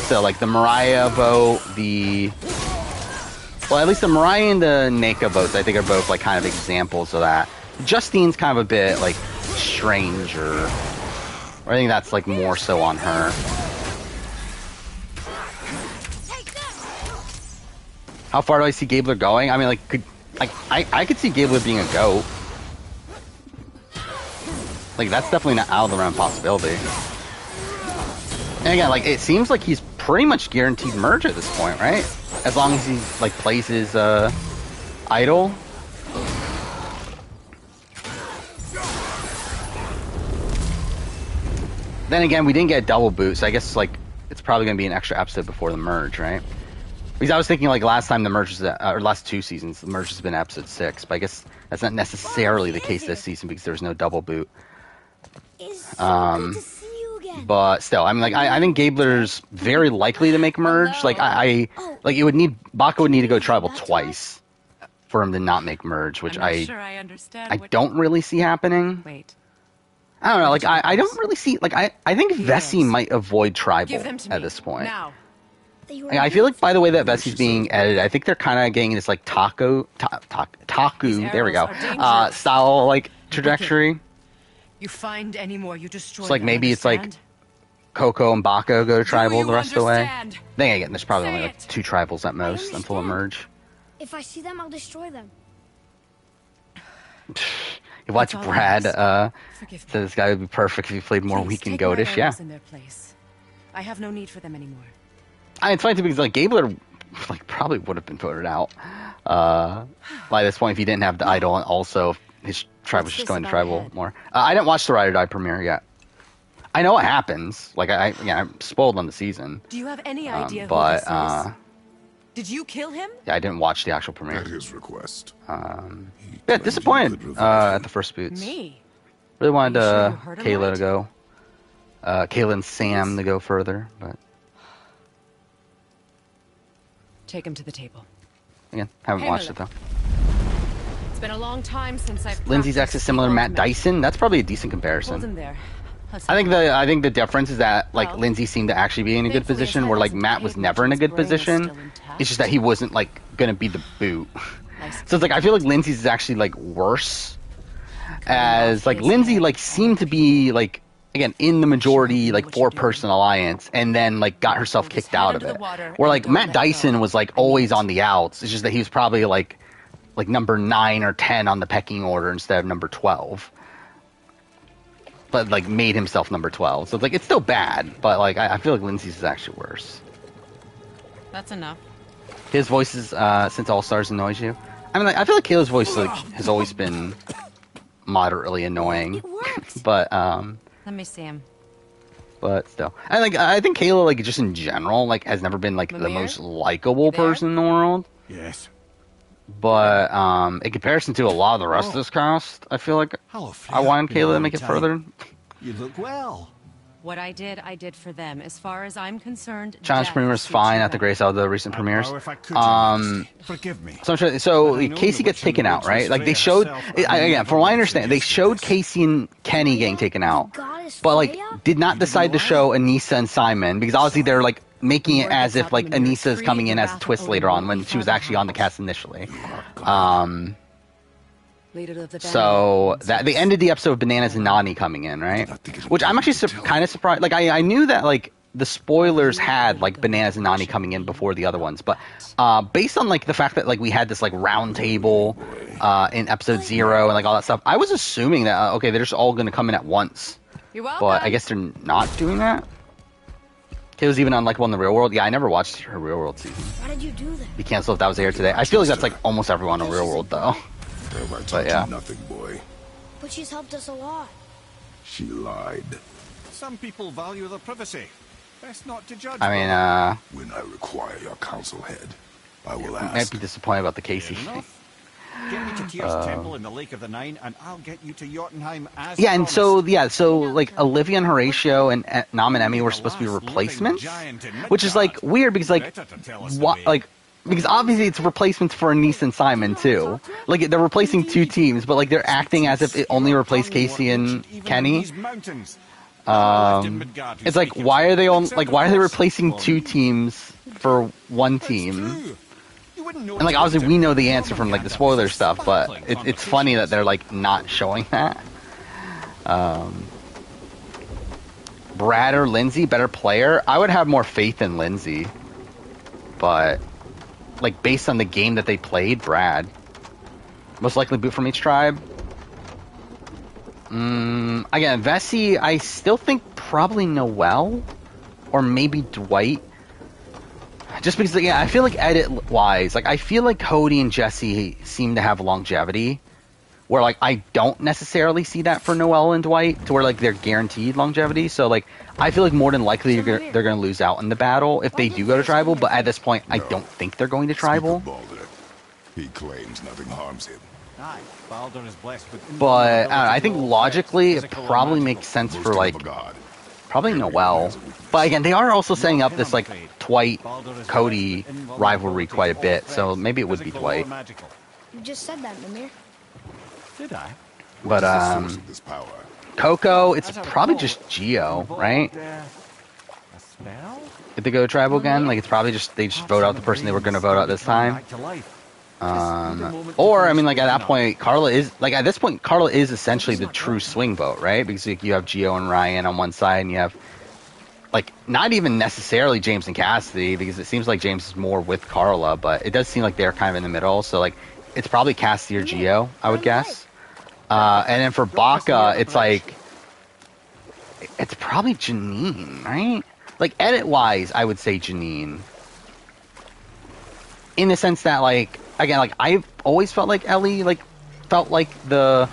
[SPEAKER 1] So like the Morriah boat, the well, at least the Morriah and the Nneka boats, I think are both like kind of examples of that. Justine's kind of a bit like stranger. I think that's like more so on her. How far do I see Gabler going? I mean, like, could like I I could see Gabler being a goat. Like that's definitely not out of the realm possibility. And again, like it seems like he's pretty much guaranteed merge at this point, right? As long as he like plays his uh idol. Then again, we didn't get a double boot, so I guess like it's probably gonna be an extra episode before the merge, right? Because I was thinking like last time the merge was, uh, or last two seasons, the merge has been episode six, but I guess that's not necessarily the case this season because there was no double boot. Um, But still, I mean, like I, I think Gabler's very likely to make merge. Like I, I, like it would need Baka would need to go tribal twice for him to not make merge, which
[SPEAKER 6] I'm
[SPEAKER 1] I,
[SPEAKER 6] sure I understand.
[SPEAKER 1] I don't really see happening.
[SPEAKER 6] Wait.
[SPEAKER 1] I don't know. Like I, I don't really see. Like I, I think Vesi might avoid tribal
[SPEAKER 6] Give them to
[SPEAKER 1] at this point.
[SPEAKER 6] Now.
[SPEAKER 1] Like, I feel like by the way that
[SPEAKER 3] Brace
[SPEAKER 1] Vesi's being edited, I think they're kind of getting this like taco, ta- ta- taku. There we go. Uh, style like trajectory.
[SPEAKER 6] You find any more, you destroy
[SPEAKER 1] It's like
[SPEAKER 6] them,
[SPEAKER 1] maybe it's like? Coco and Baka go to tribal the rest of the way.
[SPEAKER 6] understand?
[SPEAKER 1] Then again, there's probably
[SPEAKER 6] Say
[SPEAKER 1] only like two tribals at most until the
[SPEAKER 2] understand.
[SPEAKER 1] merge.
[SPEAKER 2] If I see them, I'll destroy them.
[SPEAKER 1] You watch
[SPEAKER 6] That's
[SPEAKER 1] Brad uh,
[SPEAKER 6] Forgive me.
[SPEAKER 1] say this guy would be perfect if he played more
[SPEAKER 6] Please,
[SPEAKER 1] weak and goatish. Yeah,
[SPEAKER 6] In their place. I have no need for them anymore.
[SPEAKER 1] I mean, it's funny too because like Gabler, like probably would have been voted out uh, by this point if he didn't have the idol and also if his tribe was just going to
[SPEAKER 6] about
[SPEAKER 1] tribal
[SPEAKER 6] ahead?
[SPEAKER 1] more. Uh, I didn't watch the Ride or Die premiere yet. I know what happens. Like I, I yeah, I'm spoiled on the season,
[SPEAKER 6] Do you have any
[SPEAKER 1] um,
[SPEAKER 6] idea who
[SPEAKER 1] but
[SPEAKER 6] this is?
[SPEAKER 1] uh,
[SPEAKER 6] Did you kill him?
[SPEAKER 1] yeah, I didn't watch the actual premiere.
[SPEAKER 3] At his request.
[SPEAKER 1] Um, yeah,
[SPEAKER 3] claimed
[SPEAKER 1] disappointed uh, at the first boots.
[SPEAKER 6] Me.
[SPEAKER 1] Really wanted
[SPEAKER 6] Are you sure
[SPEAKER 1] uh,
[SPEAKER 6] you heard him
[SPEAKER 1] Kayla to go. Uh, Kayla and Sam to go further, but
[SPEAKER 6] Take him to the table.
[SPEAKER 1] again, haven't
[SPEAKER 6] Hey,
[SPEAKER 1] watched it though.
[SPEAKER 6] It's been a long time since I've.
[SPEAKER 1] Lindsay's ex is similar to Matt. Dyson. That's probably a decent comparison.
[SPEAKER 6] him there. Let's
[SPEAKER 1] I think the I think the difference is that like
[SPEAKER 6] Well,
[SPEAKER 1] Lindsay seemed to actually be in a good position, where like Matt was never in a good
[SPEAKER 6] his brain is
[SPEAKER 1] position. It's just that he wasn't like gonna be the boot. So it's like I feel like Lindsay's is actually like worse, as like Lindsay like seemed to be like again in the majority like four person alliance, and then like got herself kicked out of it. Where like Matt Dyson was like always on the outs. It's just that he was probably like like number nine or ten on the pecking order instead of number twelve. But like made himself number twelve. So it's like it's still bad, but like I, I feel like Lindsay's is actually worse.
[SPEAKER 6] That's enough.
[SPEAKER 1] His voice is uh, since All Stars annoys you. I mean, like, I feel like Kayla's voice like has always been moderately annoying,
[SPEAKER 2] It worked.
[SPEAKER 1] but um,
[SPEAKER 6] Let me see him.
[SPEAKER 1] but still, I like I think Kayla like just in general like has never been like the most likable person in the world.
[SPEAKER 4] Yes.
[SPEAKER 1] But um, in comparison to a lot of the rest of
[SPEAKER 4] Oh.
[SPEAKER 1] this cast, I feel like
[SPEAKER 4] Hello,
[SPEAKER 1] I wanted Kayla to make it further.
[SPEAKER 4] You look well.
[SPEAKER 6] What I did, I did for them. As far as I'm concerned,
[SPEAKER 1] Challenge
[SPEAKER 6] death
[SPEAKER 1] premiere was fine at the. Grace out of the recent premieres.
[SPEAKER 4] If I could,
[SPEAKER 1] Um,
[SPEAKER 4] forgive me.
[SPEAKER 1] So, sure, so
[SPEAKER 4] But I know
[SPEAKER 1] Casey gets taken out, right? Like they showed
[SPEAKER 4] herself.
[SPEAKER 1] I,
[SPEAKER 4] I
[SPEAKER 1] again, from what I understand, they showed. Casey and Kenny getting taken out, but like did not decide to show Anissa and Simon because obviously they're like making it as if like
[SPEAKER 6] when
[SPEAKER 1] Anissa is coming in as a twist later on when she was actually on the cast initially. Um,
[SPEAKER 6] Leader of the
[SPEAKER 1] so that they ended the episode with Bananas and Nany coming in, right? Which I'm actually su- kind of surprised. Like I, I knew that like the spoilers had like Bananas and Nany coming in before the other ones, but uh, based on like the fact that like we had this like round table uh, in episode zero and like all that stuff, I was assuming that uh, okay they're just all going to come in at once.
[SPEAKER 6] You're welcome.
[SPEAKER 1] but I guess they're not doing that. It was even unlikable in the real world. Yeah, I never watched her real world season.
[SPEAKER 2] Why did you do that?
[SPEAKER 1] Be canceled if that was aired today. I feel like that's like almost everyone in real world though.
[SPEAKER 3] Have I taught
[SPEAKER 1] But yeah.
[SPEAKER 3] nothing, boy?
[SPEAKER 2] But she's helped us a lot.
[SPEAKER 3] She lied.
[SPEAKER 4] Some people value their privacy. Best not to judge.
[SPEAKER 1] I mean, uh,
[SPEAKER 3] When I require your counsel, head, I will ask.
[SPEAKER 1] might be disappointed about the Casey
[SPEAKER 4] Fair
[SPEAKER 1] thing.
[SPEAKER 4] Get me to Tyr's Temple in the Lake of the Nine, and I'll get you to Jotunheim as
[SPEAKER 1] Yeah, and
[SPEAKER 4] promised.
[SPEAKER 1] so yeah, so like Olivia and Horatio and uh, Nam and Emmy were supposed to be replacements, which is like weird because like
[SPEAKER 4] Better to tell us the
[SPEAKER 1] what like because obviously it's replacements for Anise and Simon too. Like they're replacing two teams, but like they're acting as if it only replaced Casey and Kenny. Um, it's like why are they on like why are they replacing two teams for one team? And like obviously we know the answer from like the spoiler stuff, but it, it's funny that they're like not showing that. Um, Brad or Lindsay, better player. I would have more faith in Lindsay, but like based on the game that they played, Brad. Most likely boot from each tribe. Mm, again, Vesi, I still think probably Noelle, or maybe Dwight. Just because, yeah, I feel like edit wise, like I feel like Cody and Jesse seem to have longevity, where like I don't necessarily see that for Noelle and Dwight, to where like they're guaranteed longevity. So like I feel like more than likely you're gonna, they're going to lose out in the battle if they do go to tribal. But at this point, I don't think they're going to tribal.
[SPEAKER 3] Speak. He claims nothing harms him.
[SPEAKER 4] Aye, is blessed with
[SPEAKER 1] But I, don't know, I think logically it
[SPEAKER 4] threats, physical or
[SPEAKER 1] probably
[SPEAKER 4] magical.
[SPEAKER 1] makes sense for like
[SPEAKER 3] god.
[SPEAKER 1] Probably Noelle. But again, they are also setting up this like Dwight Cody
[SPEAKER 4] blessed with invulnerability
[SPEAKER 1] rivalry quite a bit, so maybe it would be
[SPEAKER 4] physical
[SPEAKER 1] Dwight.
[SPEAKER 2] You just said that, Mimir.
[SPEAKER 4] Did I?
[SPEAKER 1] But
[SPEAKER 3] What is the
[SPEAKER 1] um,
[SPEAKER 3] source of this power?
[SPEAKER 1] Coco, it's probably just Geo, right?
[SPEAKER 4] uh, a spell?
[SPEAKER 1] They go to tribal again, like it's probably just they just vote out the person they were going to vote out this time. Um, or I mean, like at that point, Karla is like at this point, Karla is essentially the true swing vote, right? Because like, you have Geo and Ryan on one side, and you have like not even necessarily James and Cassidy, because it seems like James is more with Karla, but it does seem like they're kind of in the middle. So like it's probably Cassidy or Geo, I would guess. Uh, and then for Baka, it's like it's probably Jeanine, right? Like edit wise, I would say Jeanine. In the sense that like again, like I've always felt like Elie like felt like the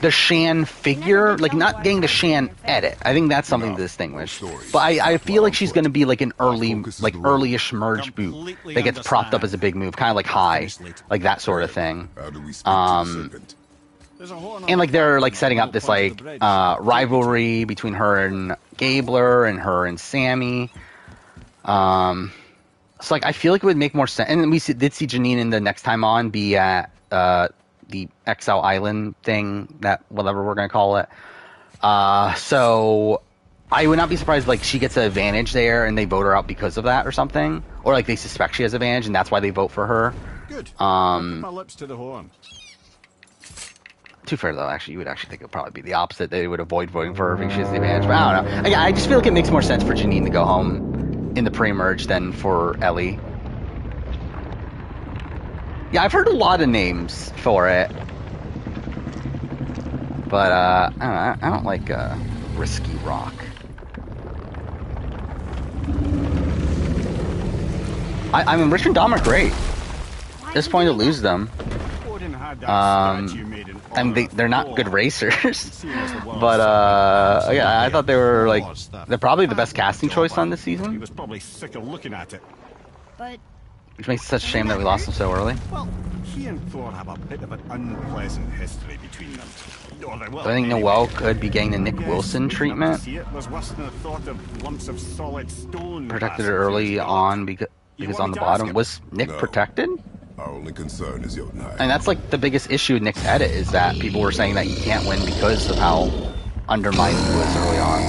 [SPEAKER 1] the Shan figure, like not getting the Shan edit. I think that's something to distinguish. But I, I feel like she's going to be like an early, like early-ish merge boot that gets propped up as a big move, kind of like high, like that sort of thing.
[SPEAKER 3] How do we speak
[SPEAKER 1] Um,
[SPEAKER 3] to the serpent?
[SPEAKER 4] There's a horn on
[SPEAKER 1] And like they're like setting up this like uh, rivalry between her and Gabler and her and Sami. Um, so like I feel like it would make more sense. And then we see, did see Jeanine in the next time on be at uh, the Exile Island thing, that whatever we're gonna call it. Uh, so I would not be surprised like she gets an advantage there and they vote her out because of that or something, or like they suspect she has advantage and that's why they vote for her.
[SPEAKER 4] Good.
[SPEAKER 1] Um,
[SPEAKER 4] my lips to the horn.
[SPEAKER 1] Too fair though, actually, you would actually think it would probably be the opposite. They would avoid voting for her because she has the advantage. But I don't know. I just feel like it makes more sense for Jeanine to go home in the pre-merge than for Elie. Yeah, I've heard a lot of names for it, but uh, I don't, know, I don't like uh, risky rock. I, I mean, Rich and Dom are great.
[SPEAKER 2] Why
[SPEAKER 1] Disappointed to
[SPEAKER 2] did you do
[SPEAKER 1] lose them.
[SPEAKER 4] Odin had that
[SPEAKER 1] Um,
[SPEAKER 4] statue
[SPEAKER 1] mean, they, they're not good racers.
[SPEAKER 4] Seeing as the world's
[SPEAKER 1] but uh, yeah, I thought they were like they're probably the best casting choice on
[SPEAKER 4] I-
[SPEAKER 1] this
[SPEAKER 4] He
[SPEAKER 1] season,
[SPEAKER 4] was probably sick of looking at it.
[SPEAKER 2] But
[SPEAKER 1] which makes it such a shame that we lost them so early.
[SPEAKER 4] Well, he and Thor have a bit of an unpleasant history between them. Or they
[SPEAKER 1] I think
[SPEAKER 4] anyway.
[SPEAKER 1] Noelle could be getting the Nick Wilson
[SPEAKER 4] waking up to
[SPEAKER 1] treatment,
[SPEAKER 4] see it was worse than the thought of lumps of solid stone
[SPEAKER 1] protected early on because because on the bottom was Nick
[SPEAKER 3] No.
[SPEAKER 1] protected,
[SPEAKER 3] Our only concern is Jotunheim.
[SPEAKER 1] and that's like the biggest issue with Nick's edit is that people were saying that he can't win because of how undermined he was early on.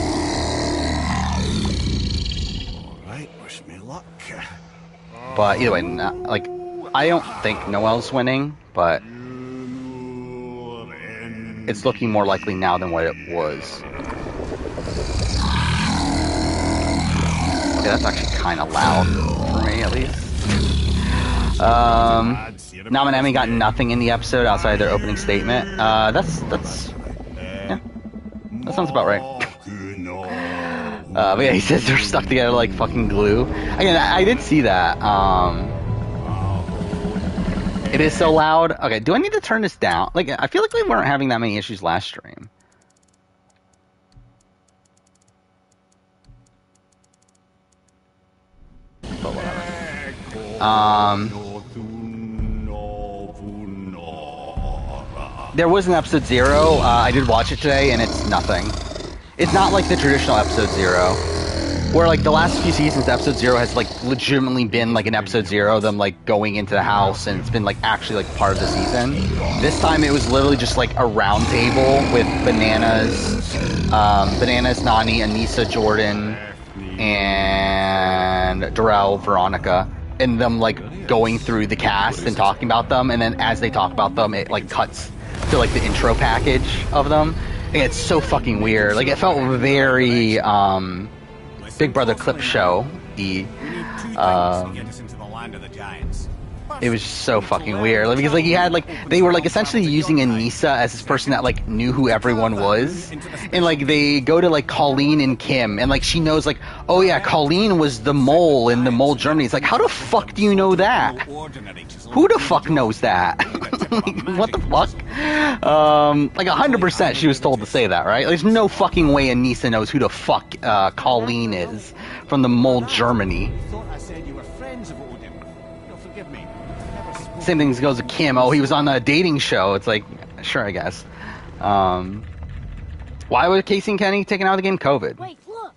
[SPEAKER 4] All right, wish me luck.
[SPEAKER 1] But either way, not, like I don't think Noelle's winning, but it's looking more likely now than what it was. Okay, that's actually kind of loud for me, at least. Um, Nam and Emmy got nothing in the episode outside of their opening statement. Uh, that's that's yeah, that sounds about right. Uh, but yeah, he says they're stuck together like fucking glue. Again, I, I did see that. Um, it is so loud. Okay, do I need to turn this down? Like, I feel like we weren't having that many issues last stream. But whatever. Um, there was an episode zero. Uh, I did watch it today, and it's nothing. It's not like the traditional episode zero, where like the last few seasons, episode zero has like legitimately been like an episode zero, them like going into the house, and it's been like actually like part of the season. This time, it was literally just like a round table with bananas, um, bananas, Nany, Anissa, Jordan, and Darrell, Veronica, and them like going through the cast and talking about them, and then as they talk about them, it like cuts to like the intro package of them. And it's so fucking weird. Like it felt very um, Big Brother clip show. E. Um, it was so fucking weird like, because like he had like they were like essentially using Anissa as this person that like knew who everyone was, and like they go to like Colleen and Kim, and like she knows like oh yeah Colleen was the mole in the mole Germany. It's like how the fuck do you know that? Who the fuck knows that? like, what the fuck? Um, like hundred percent she was told to say that, right? There's no fucking way Anissa knows who the fuck uh, Colleen is from the mole Germany. Same thing goes with Kim. Oh, he was on a dating show. It's like, sure, I guess. Um, why was Casey and Kenny taken out of the game? COVID.
[SPEAKER 2] Wait, look.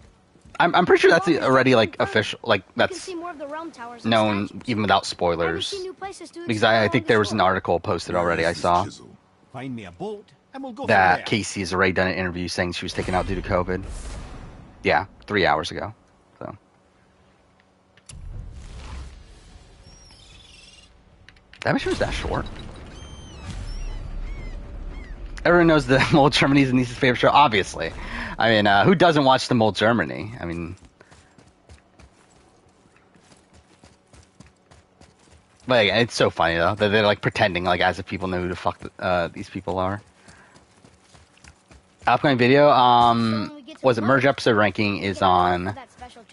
[SPEAKER 1] I'm, I'm pretty sure that's already like official. Like that's
[SPEAKER 2] see more of the realm towers and
[SPEAKER 1] known even without
[SPEAKER 2] Never
[SPEAKER 1] spoilers.
[SPEAKER 2] seen new places to
[SPEAKER 1] Because I, I think there was an article posted already. I saw
[SPEAKER 3] Chisel.
[SPEAKER 4] Find me a boat, and we'll go from
[SPEAKER 1] that. Casey has already done an interview saying she was taken out due to COVID. Yeah, three hours ago. That mission was that short. Everyone knows the Mole Germany is Anissa's favorite show, obviously. I mean, uh, who doesn't watch the Mole Germany? I mean, but again, it's so funny though that they're like pretending like as if people know who the fuck uh, these people are. Upcoming video, um, was it merge episode ranking is on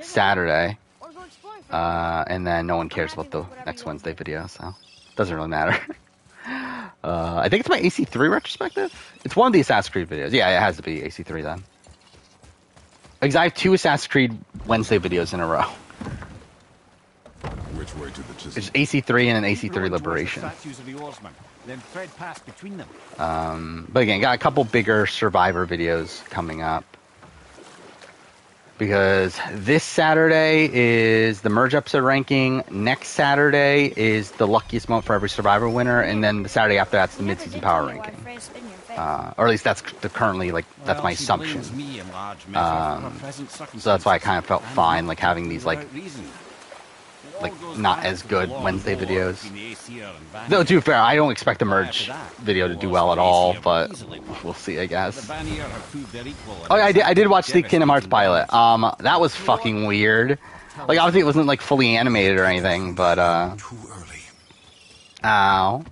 [SPEAKER 1] Saturday,
[SPEAKER 2] Or go exploring for
[SPEAKER 1] uh, and then no one cares about the next Wednesday video, so doesn't really matter. Uh, I think it's my AC3 retrospective. It's one of the Assassin's Creed videos. Yeah, it has to be AC3 then. Because I have two Assassin's Creed Wednesday videos in a row.
[SPEAKER 3] Which way to the Chisel?
[SPEAKER 1] There's AC3 and an AC3
[SPEAKER 4] towards the
[SPEAKER 1] Liberation.
[SPEAKER 4] the oarsmen, then thread past between them.
[SPEAKER 1] Um, but again, got a couple bigger Survivor videos coming up. Because this Saturday is the merge episode ranking. Next Saturday is the luckiest moment for every Survivor winner, and then the Saturday after that's the
[SPEAKER 2] You never
[SPEAKER 1] midseason power
[SPEAKER 2] tell me why
[SPEAKER 1] ranking.
[SPEAKER 2] Freya spit in your face.
[SPEAKER 1] Uh, or at least that's the currently like that's
[SPEAKER 4] Well,
[SPEAKER 1] my assumption.
[SPEAKER 4] blames me in large measure for her
[SPEAKER 1] Um, so that's why I kind of felt fine, like having these like
[SPEAKER 4] without reason. It all
[SPEAKER 1] like, not as good Wednesday videos.
[SPEAKER 4] between the Aesir and Vanir.
[SPEAKER 1] Though to be fair, I don't expect the merge video to do well at all, but we'll see, I guess.
[SPEAKER 4] Vanir have proved their equal
[SPEAKER 1] Oh yeah, I did. I did watch the
[SPEAKER 4] devastating
[SPEAKER 1] Kingdom Hearts pilot. Um, that was fucking weird. Like obviously it wasn't like fully animated or anything, but uh,
[SPEAKER 3] Too early.
[SPEAKER 1] ow.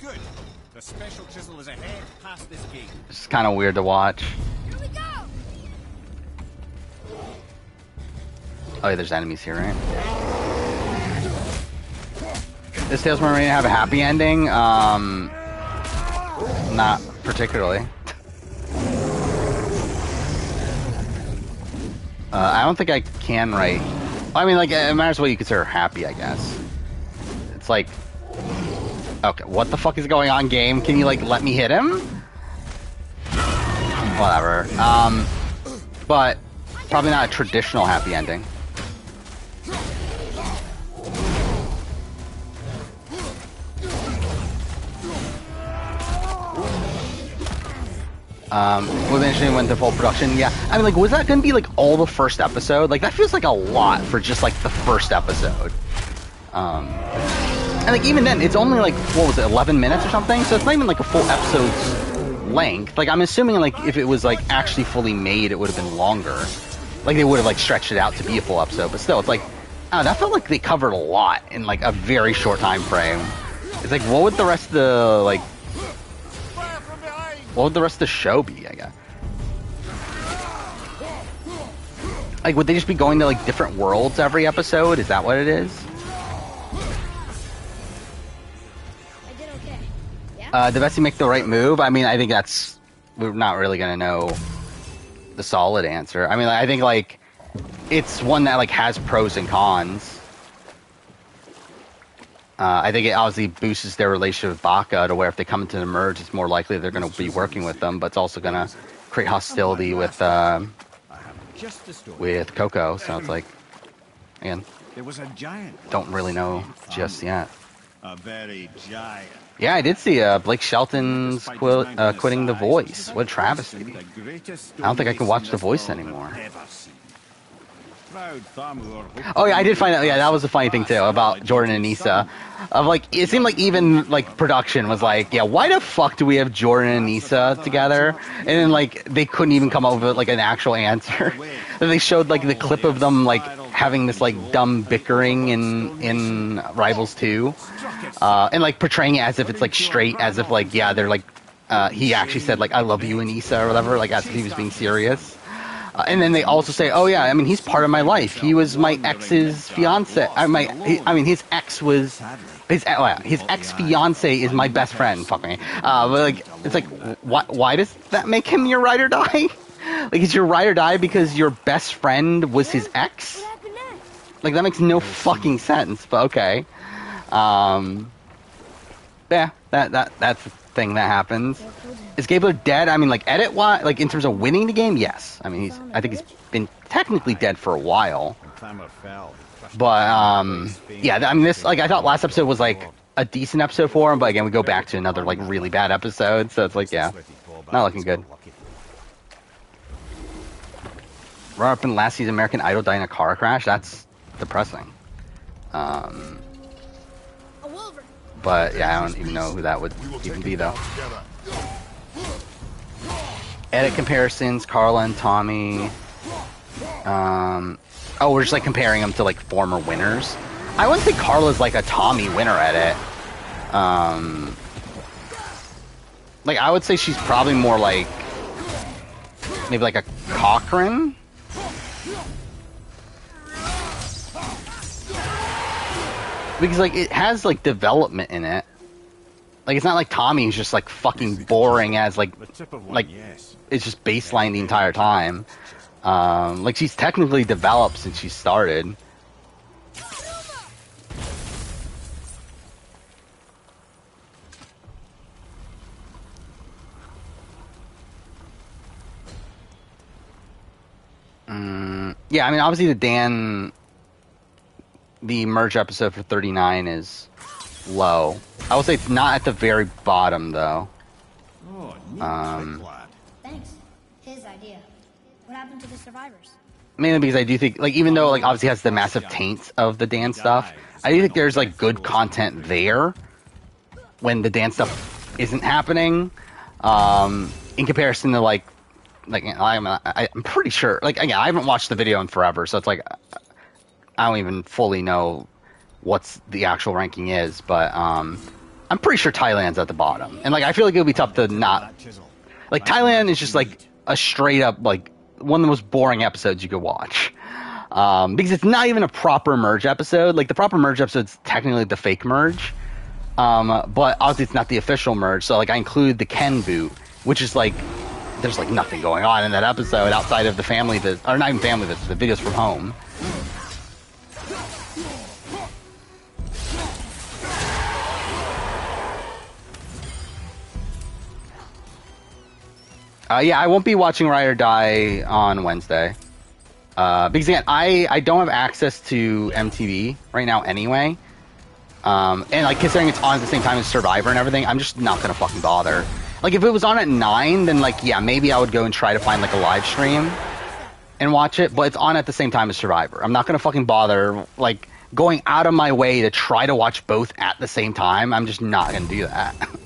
[SPEAKER 4] Good. The special chisel is ahead past this gate.
[SPEAKER 1] It's kind of weird to watch. Oh yeah, there's enemies here, right? This Tales Marina have a happy ending? Um, not particularly. Uh, I don't think I can write. I mean, like, it matters what you consider happy, I guess. It's like, okay, what the fuck is going on, game? Can you like let me hit him? Whatever. Um, but probably not a traditional happy ending. Um, was interesting when the full production. Yeah, I mean, like, was that going to be like all the first episode? Like, that feels like a lot for just like the first episode. Um, and like even then, it's only like what was it, 11 minutes or something? So it's not even like a full episode's length. Like, I'm assuming like if it was like actually fully made, it would have been longer. Like they would have like stretched it out to be a full episode. But still, it's like, I don't know, that felt like they covered a lot in like a very short time frame. It's like, what would the rest of the like! What would the rest of the show be? I guess. Like, would they just be going to like different worlds every episode? Is that what it is?
[SPEAKER 2] Okay. Yeah?
[SPEAKER 1] Uh, did Vesi make the right move? I mean, I think that's we're not really gonna know the solid answer. I mean, I think like it's one that like has pros and cons. Uh, I think it obviously boosts their relationship with Baka to where if they come into the merge, it's more likely they're going to be working with them, but it's also going to create hostility with um
[SPEAKER 4] I have just the story.
[SPEAKER 1] with Coco. So it's like, again,
[SPEAKER 4] There was a giant.
[SPEAKER 1] don't really know just yet.
[SPEAKER 4] A very giant.
[SPEAKER 1] Yeah, I did see uh, Blake Shelton's qu- uh, quitting The Voice. What a travesty. I don't think I can watch The Voice anymore.
[SPEAKER 4] had ever seen. Proud Thamur hoped
[SPEAKER 1] Oh yeah, I did find out. Yeah, that was the funny thing too about Jordan and Nisa. Of like, it seemed like even like production was like, yeah, why the fuck do we have Jordan and Nisa together? And then like they couldn't even come up with like an actual answer. and they showed like the clip of them like having this like dumb bickering in in Rivals Two, uh, and like portraying it as if it's like straight, as if like yeah, they're like. Uh, he actually said like I love you Anissa or whatever, like as if he was being serious. Uh, and then they also say, "Oh yeah, I mean he's part of my life. He was my ex's fiance. I my, he, I mean his ex was his oh, yeah, his ex fiance is my best friend. Fuck me. Uh, but like it's like why why does that make him your ride or die? like is your ride or die because your best friend was his ex? Like that makes no fucking sense. But okay. Um. Yeah, that that that's the thing that happens. Is Gabler dead? I mean, like edit wise, like in terms of winning the game, yes. I mean, he's I think he's been technically dead for a while.
[SPEAKER 4] When Thamur fell,
[SPEAKER 1] But um, yeah, I mean, this like I thought last episode was like a decent episode for him, but again, we go back to another like really bad episode, so it's like yeah, not looking good. Runner up in last season American Idol died in a car crash. That's depressing. Um, but yeah, I don't even know who that would even be though. Edit comparisons, Karla and Tommy. Um, oh, we're just like comparing them to like former winners. I wouldn't say Karla's like a Tommy winner edit. Um, like I would say she's probably more like maybe like a Cochran. Because like it has like development in it. Like it's not like Tommy who's just like fucking boring as like
[SPEAKER 4] The tip of one,
[SPEAKER 1] like
[SPEAKER 4] yes.
[SPEAKER 1] It's just baseline the entire time. Um, like she's technically developed since she started. Mm, yeah, I mean, obviously the Dan, the merge episode for 39 is low. I would say it's not at the very bottom though.
[SPEAKER 4] Oh,
[SPEAKER 1] Um,
[SPEAKER 4] trick, lad.
[SPEAKER 2] Thanks. His idea. What happened to the survivors?
[SPEAKER 1] mainly because I do think like even though like obviously has the massive taints of the dance stuff, I do think there's like good content there when the dance stuff isn't happening. Um, in comparison to like like I'm I'm pretty sure like again I haven't watched the video in forever, so it's like I don't even fully know what's the actual ranking is, but um, I'm pretty sure Thailand's at the bottom, and like I feel like it would be tough to not like Thailand is just like a straight up like one of the most boring episodes you could watch. Um, because it's not even a proper merge episode. Like the proper merge episode's technically the fake merge. Um, but obviously it's not the official merge. So like I include the Ken boot, which is like there's like nothing going on in that episode outside of the family visit or not even family visits, the videos from home. Uh, yeah, I won't be watching Ride or Die on Wednesday. Uh, because again, I, I don't have access to MTV right now anyway. Um, and like considering it's on at the same time as Survivor and everything, I'm just not gonna fucking bother. Like if it was on at nine, then like yeah, maybe I would go and try to find like a live stream and watch it. But it's on at the same time as Survivor. I'm not gonna fucking bother like going out of my way to try to watch both at the same time. I'm just not gonna do that.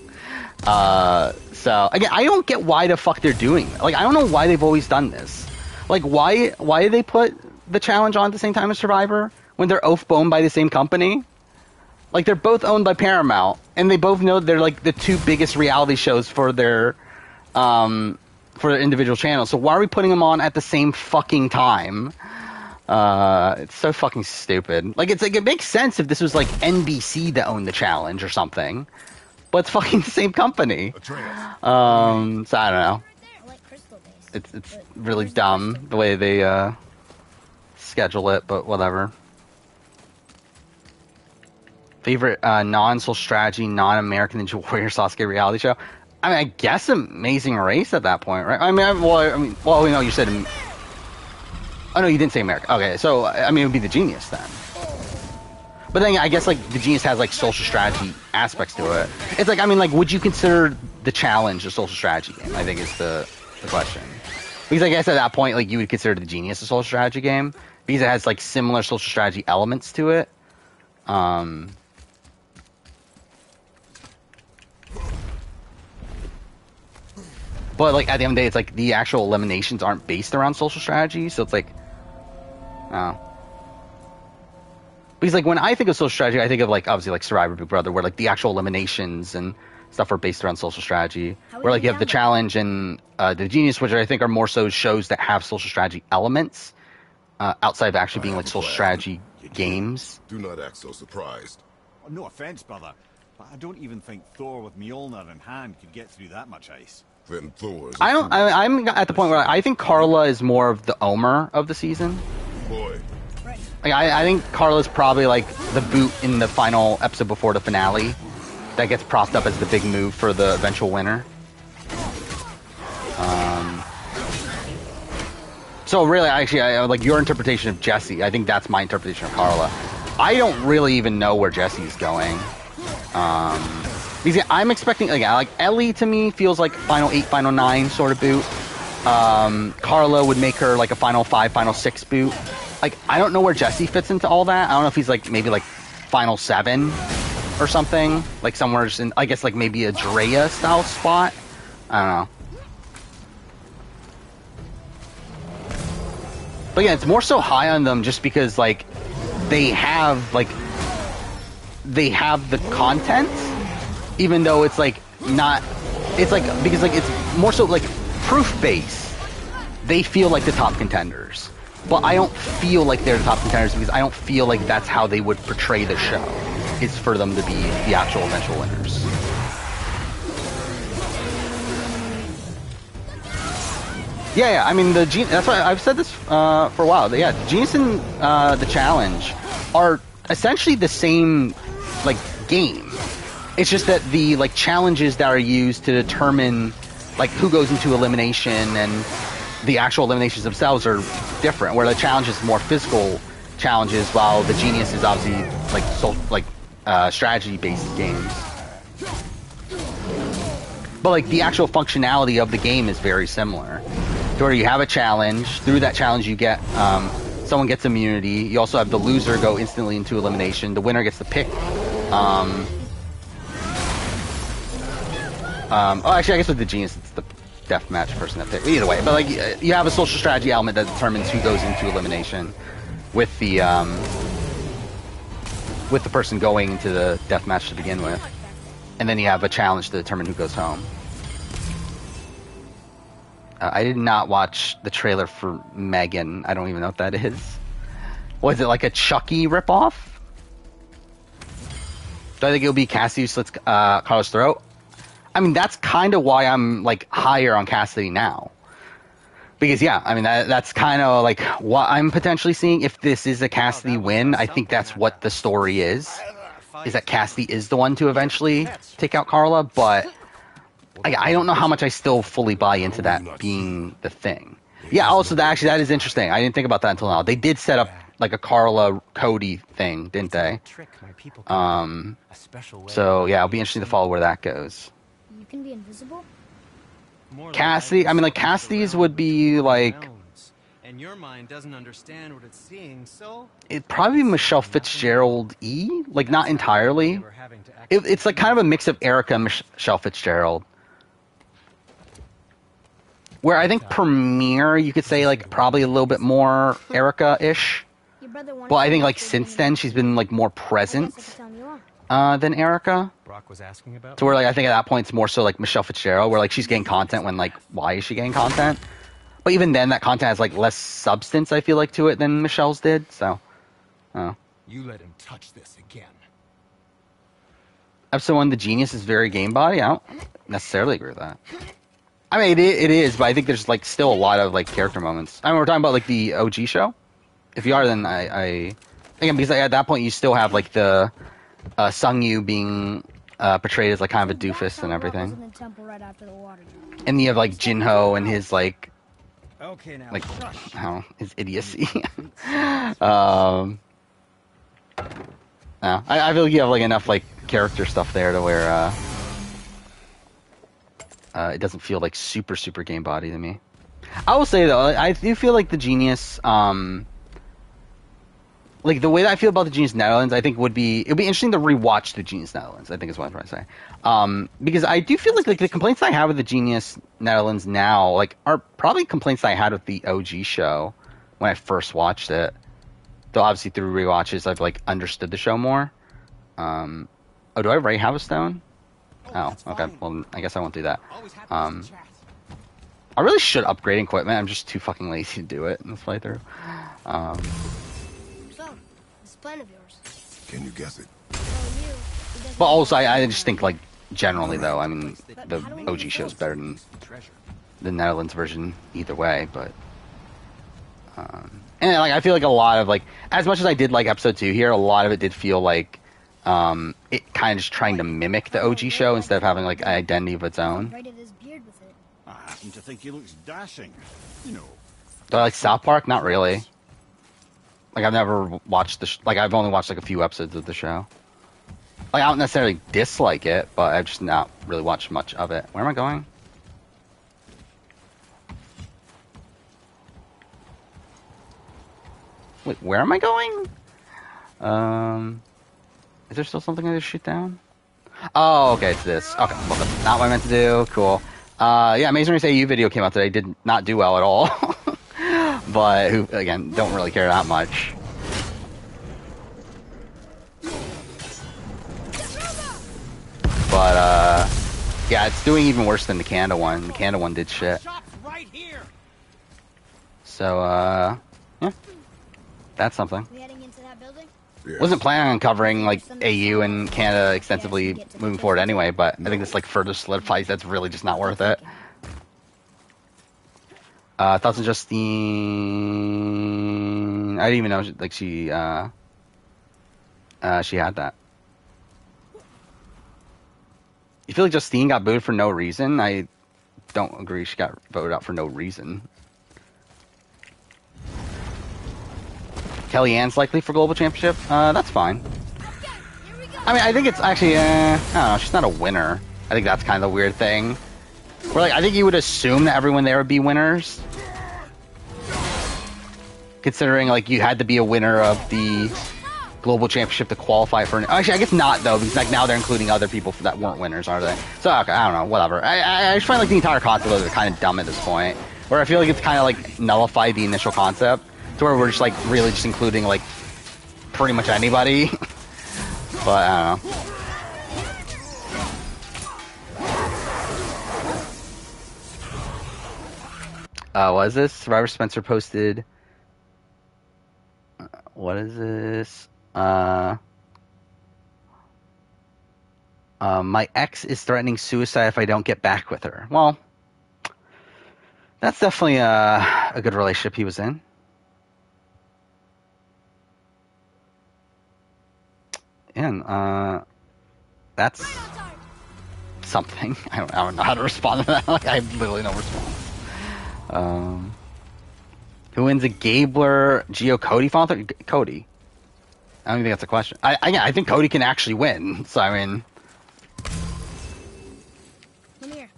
[SPEAKER 1] Uh, so again, I don't get why the fuck they're doing. It. Like, I don't know why they've always done this. Like, why why do they put the challenge on at the same time as Survivor when they're both owned by the same company? Like, they're both owned by Paramount, and they both know they're like the two biggest reality shows for their um, for their individual channels. So why are we putting them on at the same fucking time? Uh, it's so fucking stupid. Like it's like it makes sense if this was like NBC that owned the challenge or something, but it's fucking the same company. Um, so I don't know. It's it's really dumb the way they uh, schedule it, but whatever. Favorite uh, non-social strategy, non-American Ninja Warrior Sasuke reality show? I mean, I guess Amazing Race at that point, right? I mean, I, well, I mean, well, you know, you said. Oh no, you didn't say America. Okay, so I mean, it would be the Genius then. But then I guess like the Genius has like social strategy aspects to it. It's like I mean, like, would you consider the challenge a social strategy game? I think is the the question. Because I guess at that point, like you would consider the Genius a social strategy game because it has like similar social strategy elements to it. Um, but like at the end of the day, it's like the actual eliminations aren't based around social strategy, so it's like, oh. Because like when I think of social strategy, I think of like obviously like Survivor Big Brother, where like the actual eliminations and stuff are based around social strategy.
[SPEAKER 2] How
[SPEAKER 1] Where like
[SPEAKER 2] you
[SPEAKER 1] you have the challenge and uh, the Genius, which I think are more so shows that have social strategy elements uh, outside of actually being like social strategy games.
[SPEAKER 3] do not act so surprised.
[SPEAKER 4] Oh, no offense, brother, but I don't even think Thor with Mjolnir in hand could get through that much ice.
[SPEAKER 3] Then Thor is a
[SPEAKER 1] I don't. I, I'm at the point where I think Karla is more of the Omar of the season.
[SPEAKER 3] Boy,
[SPEAKER 2] Right.
[SPEAKER 1] Like I, I think Karla's probably like the boot in the final episode before the finale that gets propped up as the big move for the eventual winner. Um. So really, actually, I, like your interpretation of Jesse. I think that's my interpretation of Karla. I don't really even know where Jesse's going. Um, because I'm expecting like like Elie to me feels like final eight, final nine sort of boot. Um, Karla would make her like a final five, final six boot. Like I don't know where Jesse fits into all that. I don't know if he's like maybe like final seven or something, like somewhere in I guess like maybe a Drea style spot. I don't know. But yeah, it's more so high on them just because like they have like they have the content, even though it's like not. It's like because like it's more so like proof based. They feel like the top contenders, but I don't feel like they're the top contenders because I don't feel like that's how they would portray the show. Is for them to be the actual eventual winners. Yeah, yeah. I mean, the Gen- that's why I've said this uh, for a while. Yeah, Genius and uh, the Challenge are essentially the same like game. It's just that the like challenges that are used to determine like who goes into elimination and the actual eliminations themselves are different. Where the challenge is more physical challenges, while the Genius is obviously like so, like uh, strategy based games. But like the actual functionality of the game is very similar. To where you have a challenge, through that challenge you get um, someone gets immunity. You also have the loser go instantly into elimination. The winner gets to pick. Um, um, oh, actually, I guess with the genius, it's the death match person that pick. Either way, but like you have a social strategy element that determines who goes into elimination with the um, with the person going into the death match to begin with, and then you have a challenge to determine who goes home. Uh, I did not watch the trailer for Megan. I don't even know what that is. Was it like a Chucky ripoff? Do I think it'll be Cassidy who slits uh, Carlos' throat? I mean, that's kind of why I'm like higher on Cassidy now. Because yeah, I mean that, that's kind of like what I'm potentially seeing. If this is a Cassidy win, I think that's what the story is. Is that Cassidy is the one to eventually take out Karla, but I, I don't know how much I still fully buy into that being the thing. Yeah, also that actually that is interesting. I didn't think about that until now. They did set up like a Karla Cody thing, didn't they?
[SPEAKER 7] Trick my people.
[SPEAKER 1] Um,
[SPEAKER 7] a special way.
[SPEAKER 1] so yeah, it'll be interesting to follow where that goes.
[SPEAKER 2] You can be invisible?
[SPEAKER 7] More like
[SPEAKER 1] Cassidy, I mean, like
[SPEAKER 7] items
[SPEAKER 1] Cassidy's would be like.
[SPEAKER 7] And your mind doesn't understand what it's seeing, so
[SPEAKER 1] it probably Michelle Fitzgerald E, like not entirely.
[SPEAKER 7] you are having to act
[SPEAKER 1] It, it's like kind of a mix of Erica and Mich- Michelle Fitzgerald. Where I think Premiere, you could say like probably a little bit more Erica-ish.
[SPEAKER 2] Your
[SPEAKER 1] Well, I think like since then she's been like more
[SPEAKER 2] I guess I
[SPEAKER 1] present
[SPEAKER 2] could tell him you are.
[SPEAKER 1] uh, than Erica.
[SPEAKER 7] Brock was asking about?
[SPEAKER 1] to where like I think at that point it's more so like Michelle Fitzgerald, where like she's getting content when like why is she getting content? But even then, that content has like less substance. I feel like to it than Michelle's did. So, oh.
[SPEAKER 8] You let him touch this again.
[SPEAKER 1] episode one, the genius is very game body. I don't necessarily agree with that. I mean, it, it is, but I think there's like still a lot of like character moments. I mean, we're talking about like the OG show. If you are, then I, I again because at that point you still have like the uh, Sung Yu being uh, portrayed as like kind of a doofus and everything,
[SPEAKER 2] in the temple right after the water.
[SPEAKER 1] and you have like Jinho and his like
[SPEAKER 7] Okay, now.
[SPEAKER 1] like how his idiocy. um, no, I, I feel like you have like enough like character stuff there to where uh, uh, it doesn't feel like super super game body to me. I will say though, I do feel like the genius. Um, like the way that I feel about the Genius Netherlands, I think would be it would be interesting to rewatch the Genius Netherlands. I think is what I'm trying to say, um, because I do feel like like the complaints I have with the Genius Netherlands now, like are probably complaints I had with the OG show when I first watched it. Though obviously through rewatches, I've like understood the show more. Um, oh, do I already have a stone? Oh, okay. Well, I guess I won't do that. Um, I really should upgrade equipment. I'm just too fucking lazy to do it in this playthrough. Um,
[SPEAKER 2] plan of yours.
[SPEAKER 3] Can you guess it?
[SPEAKER 2] Knowing you, it doesn't
[SPEAKER 1] But also. I, I just think like generally though, I mean, the OG show's better than the Netherlands version either way. But um, and like I feel like a lot of like as much as I did like episode two here, a lot of it did feel like um, it kind of just trying to mimic the OG show instead of having like an identity of its own.
[SPEAKER 2] Braided his beard with it.
[SPEAKER 4] I happen to think he looks dashing. You know.
[SPEAKER 1] Do I like South Park? Not really. Like I've never watched the sh- like I've only watched like a few episodes of the show. Like I don't necessarily dislike it, but I've just not really watched much of it. Where am I going? Wait, where am I going? Um, is there still something I just shoot down? Oh, okay, it's this. Okay, well, that's not what I meant to do. Cool. Uh, yeah, Amazing Race AU video came out today. Did not do well at all. but who, again, don't really care that much. But, uh, yeah, it's doing even worse than the Canada one. The Canada one did shit.
[SPEAKER 7] Shop's right here.
[SPEAKER 1] So, uh, yeah. That's something.
[SPEAKER 2] We heading into that building?
[SPEAKER 3] Yes.
[SPEAKER 1] Wasn't planning on covering like AU and Canada extensively moving forward anyway, but I think this like further solidifies that's really just not worth it. Uh, thoughts on Justine? I didn't even know like she uh, uh, she had that. You feel like Justine got booted for no reason? I don't agree. She got voted out for no reason. Kellyanne's likely for global championship. Uh, that's fine. I mean, I think it's actually. Uh, I don't know. She's not a winner. I think that's kind of the weird thing. Where like I think you would assume that everyone there would be winners, considering like you had to be a winner of the global championship to qualify for. An, actually, I guess not though, because like now they're including other people that weren't winners, are they? So okay, I don't know. Whatever. I I, I just find like the entire concept of it kind of dumb at this point. Where I feel like it's kind of like nullified the initial concept to where we're just like really just including like pretty much anybody. but I don't know. Uh, what is this? Survivor Spencer posted. uh, What is this? Uh, uh, my ex is threatening suicide if I don't get back with her. Well, that's definitely a, a good relationship he was in. And uh, that's something. I don't, I don't know how to respond to that. Like, I literally no response. Um, who wins a Gabler Geo Cody final? Th- Cody. I don't even think that's a question. I, I, yeah, I think Cody can actually win. So I mean,
[SPEAKER 2] Come here.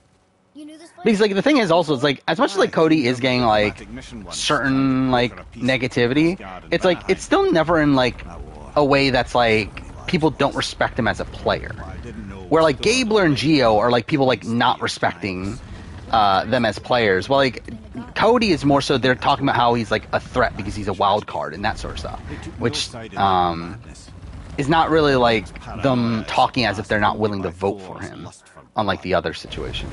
[SPEAKER 2] You knew this place?
[SPEAKER 1] because like the thing is also it's like as much as like Cody is getting like
[SPEAKER 4] Diplomatic mission once,
[SPEAKER 1] certain like
[SPEAKER 4] for a piece of
[SPEAKER 1] negativity, it's like it's still never in like a way that's like people don't respect him as a player.
[SPEAKER 4] I didn't know
[SPEAKER 1] Where like Gabler and. Geo are like people like not respecting uh, them as players. Well, like Cody is more so they're talking about how he's like a threat because he's a wild card and that sort of stuff. Which um, is not really like them talking as if they're not willing to vote for him, unlike the other situations.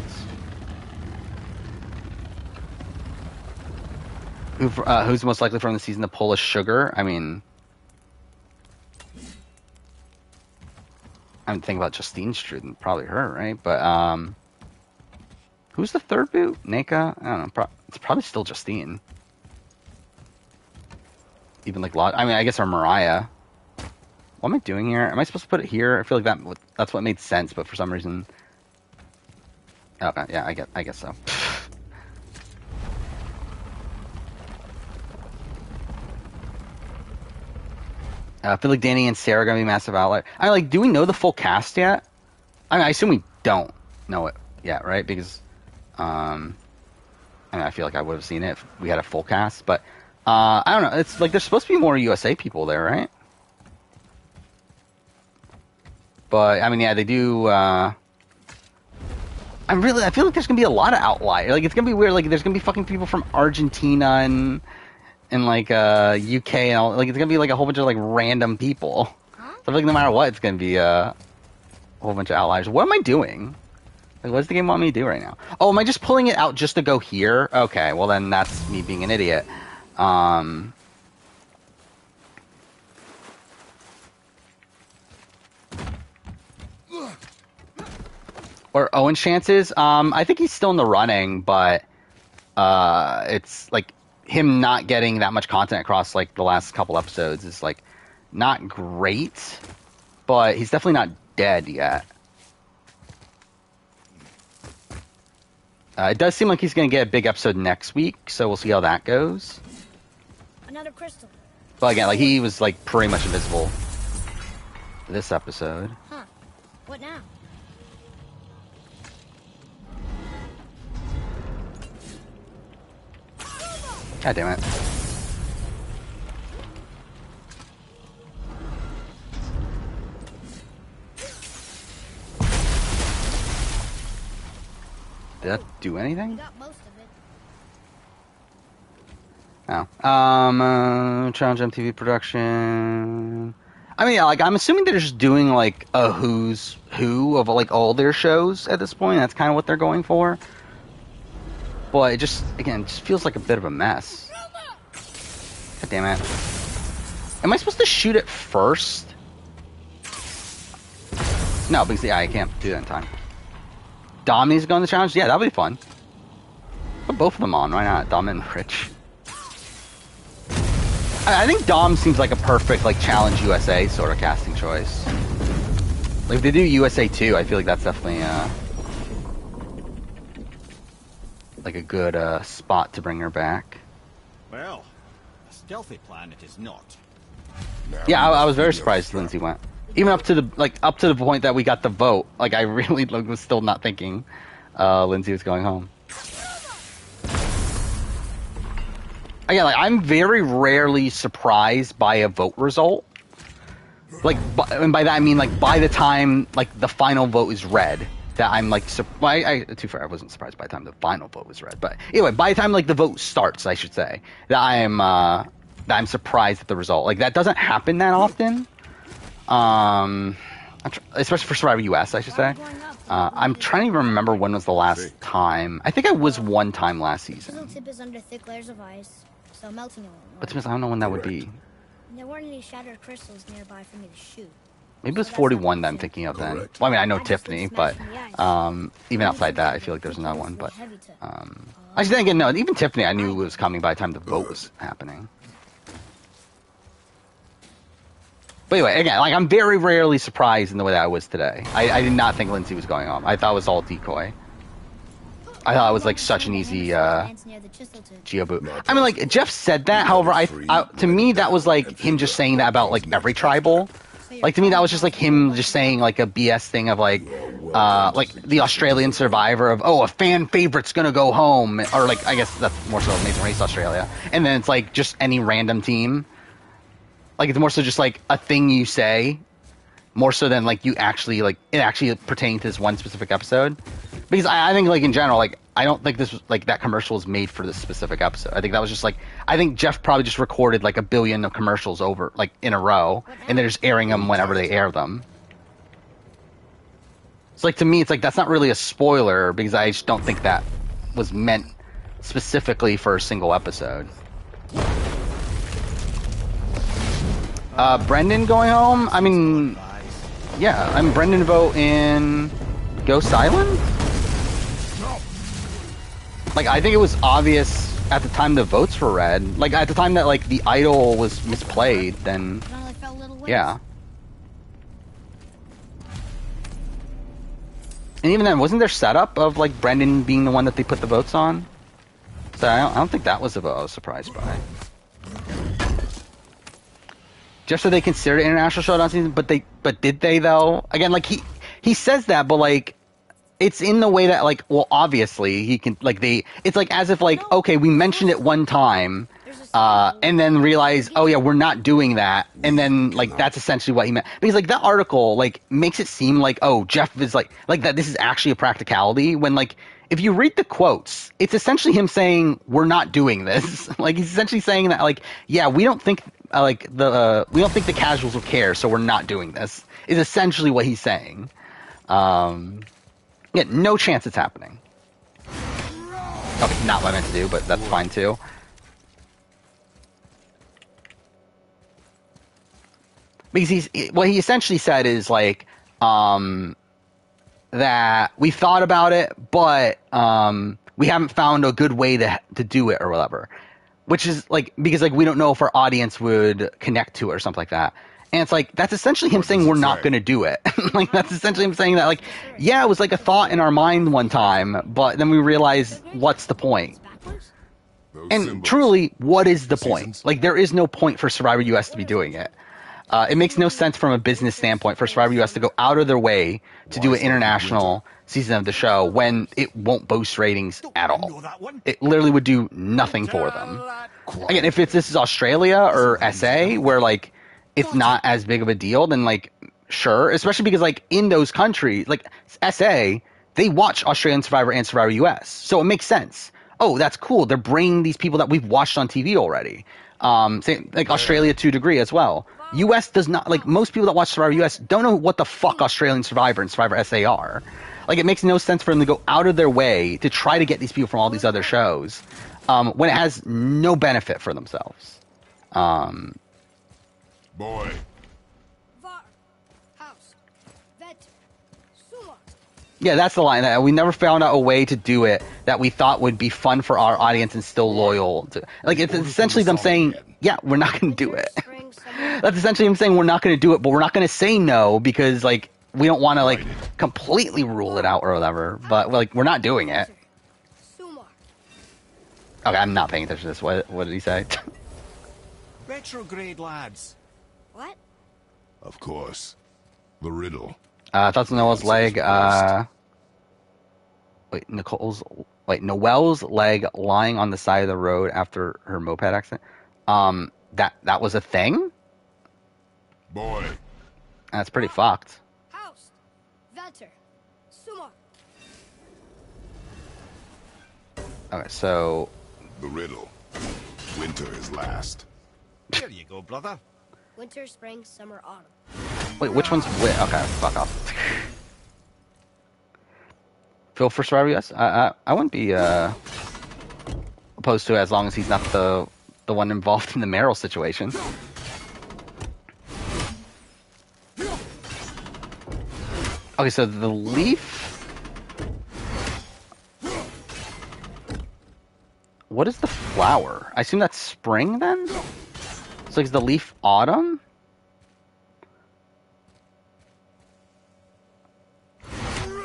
[SPEAKER 1] Who, uh, who's most likely from the season to pull a sugar? I mean, I'm thinking about Justine Struden, probably her, right? But um, who's the third boot? Nneka? I don't know. Pro- it's probably still Justine. Even like, Lo- I mean, I guess or Morriah. What am I doing here? Am I supposed to put it here? I feel like that that's what made sense, but for some reason. Okay, yeah, I get, I guess so. I feel like Danny and Sarah are gonna be massive outlet. I like. Do we know the full cast yet? I mean, I assume we don't know it yet, right? Because, um, I mean, I feel like I would have seen it if we had a full cast, but uh, I don't know. It's like there's supposed to be more USA people there, right? But I mean, yeah, they do. Uh, I'm really. I feel like there's gonna be a lot of outliers. Like it's gonna be weird. Like there's gonna be fucking people from Argentina and and like uh UK and all. Like it's gonna be like a whole bunch of like random people. So I feel like no matter what, it's gonna be uh, a whole bunch of outliers. What am I doing? Like, what does the game want me to do right now? Oh, am I just pulling it out just to go here? Okay, well then that's me being an idiot. Um. Or Owen's chances? Um, I think he's still in the running, but uh, it's like him not getting that much content across like the last couple episodes is like not great, but he's definitely not dead yet. Uh, it does seem like he's going to get a big episode next week, so we'll see how that goes.
[SPEAKER 2] Another crystal.
[SPEAKER 1] But again, like he was like pretty much invisible this episode.
[SPEAKER 2] Huh. What now?
[SPEAKER 1] God damn it. Did that do anything? No. Um, uh, Challenge MTV production. I mean, yeah, like I'm assuming they're just doing like a who's who of like all their shows at this point. That's kind of what they're going for. But it just again just feels like a bit of a mess. God damn it! Am I supposed to shoot it first? No, because yeah, I can't do that in time. Dom needs to go in the challenge. Yeah, that would be fun. Put both of them on. Why not? Dom and Rich. I, I think Dom seems like a perfect like challenge USA sort of casting choice. Like if they do USA two, I feel like that's definitely uh like a good uh spot to bring her back.
[SPEAKER 4] Well, a stealthy plan it is not.
[SPEAKER 3] Now
[SPEAKER 1] Yeah, I, I was very surprised. Lindsay went. Even up to the like up to the point that we got the vote. Like I really like, was still not thinking uh, Lindsay was going home. Again, like I'm very rarely surprised by a vote result. Like, bu- and by that I mean like by the time like the final vote is read, that I'm like, I, too far, I wasn't surprised by the time the final vote was read, but anyway, by the time like the vote starts, I should say that I am uh, that I'm surprised at the result. Like that doesn't happen that often. Um, tr- especially for Survivor US, I should say. Uh, I'm trying to remember when was the last time. I think I was one time last
[SPEAKER 2] Chisel
[SPEAKER 1] season.
[SPEAKER 2] tip is under thick layers of ice, so melting it
[SPEAKER 1] But to be honest, I don't know when that would be.
[SPEAKER 2] There weren't any shattered crystals nearby for me to shoot.
[SPEAKER 1] Maybe it was 41 that I'm thinking of then. Well, I mean, I know
[SPEAKER 2] I
[SPEAKER 1] Tiffany, but
[SPEAKER 2] in the eyes.
[SPEAKER 1] um, even outside that, I feel like there's another one. But um, actually, then again, no, even Tiffany, I knew it was coming by the time the vote was happening. But anyway, again, like I'm very rarely surprised in the way that I was today. I, I did not think Lindsay was going home. I thought it was all decoy. I thought it was like such an easy uh, geo boot. I mean, like Jeff said that. However, I, I to me that was like him just saying that about like every tribal. Like to me, that was just like him just saying like a BS thing of like, uh, like the Australian Survivor of oh a fan favorite's gonna go home or like I guess that's more so Amazing Race Australia, and then it's like just any random team. Like it's more so just like a thing you say, more so than like you actually like it actually pertaining to this one specific episode. because I, I think like in general, like I don't think this was like that commercial was made for this specific episode. I think that was just like I think Jeff probably just recorded like a billion of commercials over like in a row, and they're just airing them whenever they air them. It's like to me, it's like that's not really a spoiler because I just don't think that was meant specifically for a single episode. Uh, Brendan going home? I mean, yeah, I'm Brendan vote in Ghost Island. Like, I think it was obvious at the time the votes were read. Like, at the time that like the idol was misplayed, then
[SPEAKER 2] It only fell little ways.
[SPEAKER 1] yeah. And even then, wasn't there setup of like Brendan being the one that they put the votes on? So I don't, I don't think that was the vote I was surprised by. Just so they considered it international showdown season, but they but did they though? Again, like he he says that, but like it's in the way that like well obviously he can like they it's like as if like okay we mentioned it one time uh, and then realize, oh yeah, we're not doing that, and then like that's essentially what he meant. Because like that article like makes it seem like oh Jeff is like like that this is actually a practicality when like if you read the quotes, it's essentially him saying we're not doing this. like he's essentially saying that like yeah we don't think like the uh, we don't think the casuals will care, so we're not doing this. Is essentially what he's saying. Um, yeah, no chance it's happening. Okay, not what I meant to do, but that's fine too. because he's what he essentially said is like um that we thought about it but um we haven't found a good way to to do it or whatever which is like because like we don't know if our audience would connect to it or something like that. And it's like that's essentially him saying we're not going to do it. Like that's essentially him saying that like yeah it was like a thought in our mind one time but then we realize what's the point. And truly, what is the point? Like, there is no point for Survivor US to be doing it. Uh, it makes no sense from a business standpoint for Survivor US to go out of their way to do an international season of the show when it won't boost ratings at all. It literally would do nothing for them. Again, if it's this is Australia or SA where like it's not as big of a deal, then like sure, especially because like in those countries, like SA, they watch Australian Survivor and Survivor US, so it makes sense. Oh, that's cool. They're bringing these people that we've watched on TV already. Um, same, like Australia to a degree as well. US does not like most people that watch Survivor US don't know what the fuck Australian Survivor and Survivor SA are. Like it makes no sense for them to go out of their way to try to get these people from all these other shows um, when it has no benefit for themselves. Um,
[SPEAKER 3] Boy,
[SPEAKER 2] Var, house, vet, sumo.
[SPEAKER 1] yeah, that's the line. That we never found out a way to do it that we thought would be fun for our audience and still loyal. To, like it's essentially them saying, "Yeah, we're not going to do it." That's essentially them saying we're not going to do it, but we're not going to say no because like we don't want to like completely rule it out or whatever. But like we're not doing it. Okay, I'm not paying attention to this. What what did he say?
[SPEAKER 4] Retrograde lads.
[SPEAKER 2] What?
[SPEAKER 3] of course. The riddle.
[SPEAKER 1] Uh, that's Noelle's leg. Uh, wait, Nicole's wait Noelle's leg lying on the side of the road after her moped accident. Um, that that was a thing.
[SPEAKER 3] Boy,
[SPEAKER 1] That's pretty fucked.
[SPEAKER 2] House, vetter, sumo.
[SPEAKER 1] Okay, so
[SPEAKER 3] the riddle. Winter is last.
[SPEAKER 4] There you go, brother.
[SPEAKER 2] Winter, spring, summer, autumn.
[SPEAKER 1] wait, which one's which? Okay, fuck off. Phil for Survivor, yes. I, I I wouldn't be uh opposed to it as long as he's not the the one involved in the Meryl situation. Okay, so the leaf. What is the flower? I assume that's spring then. So is the leaf autumn?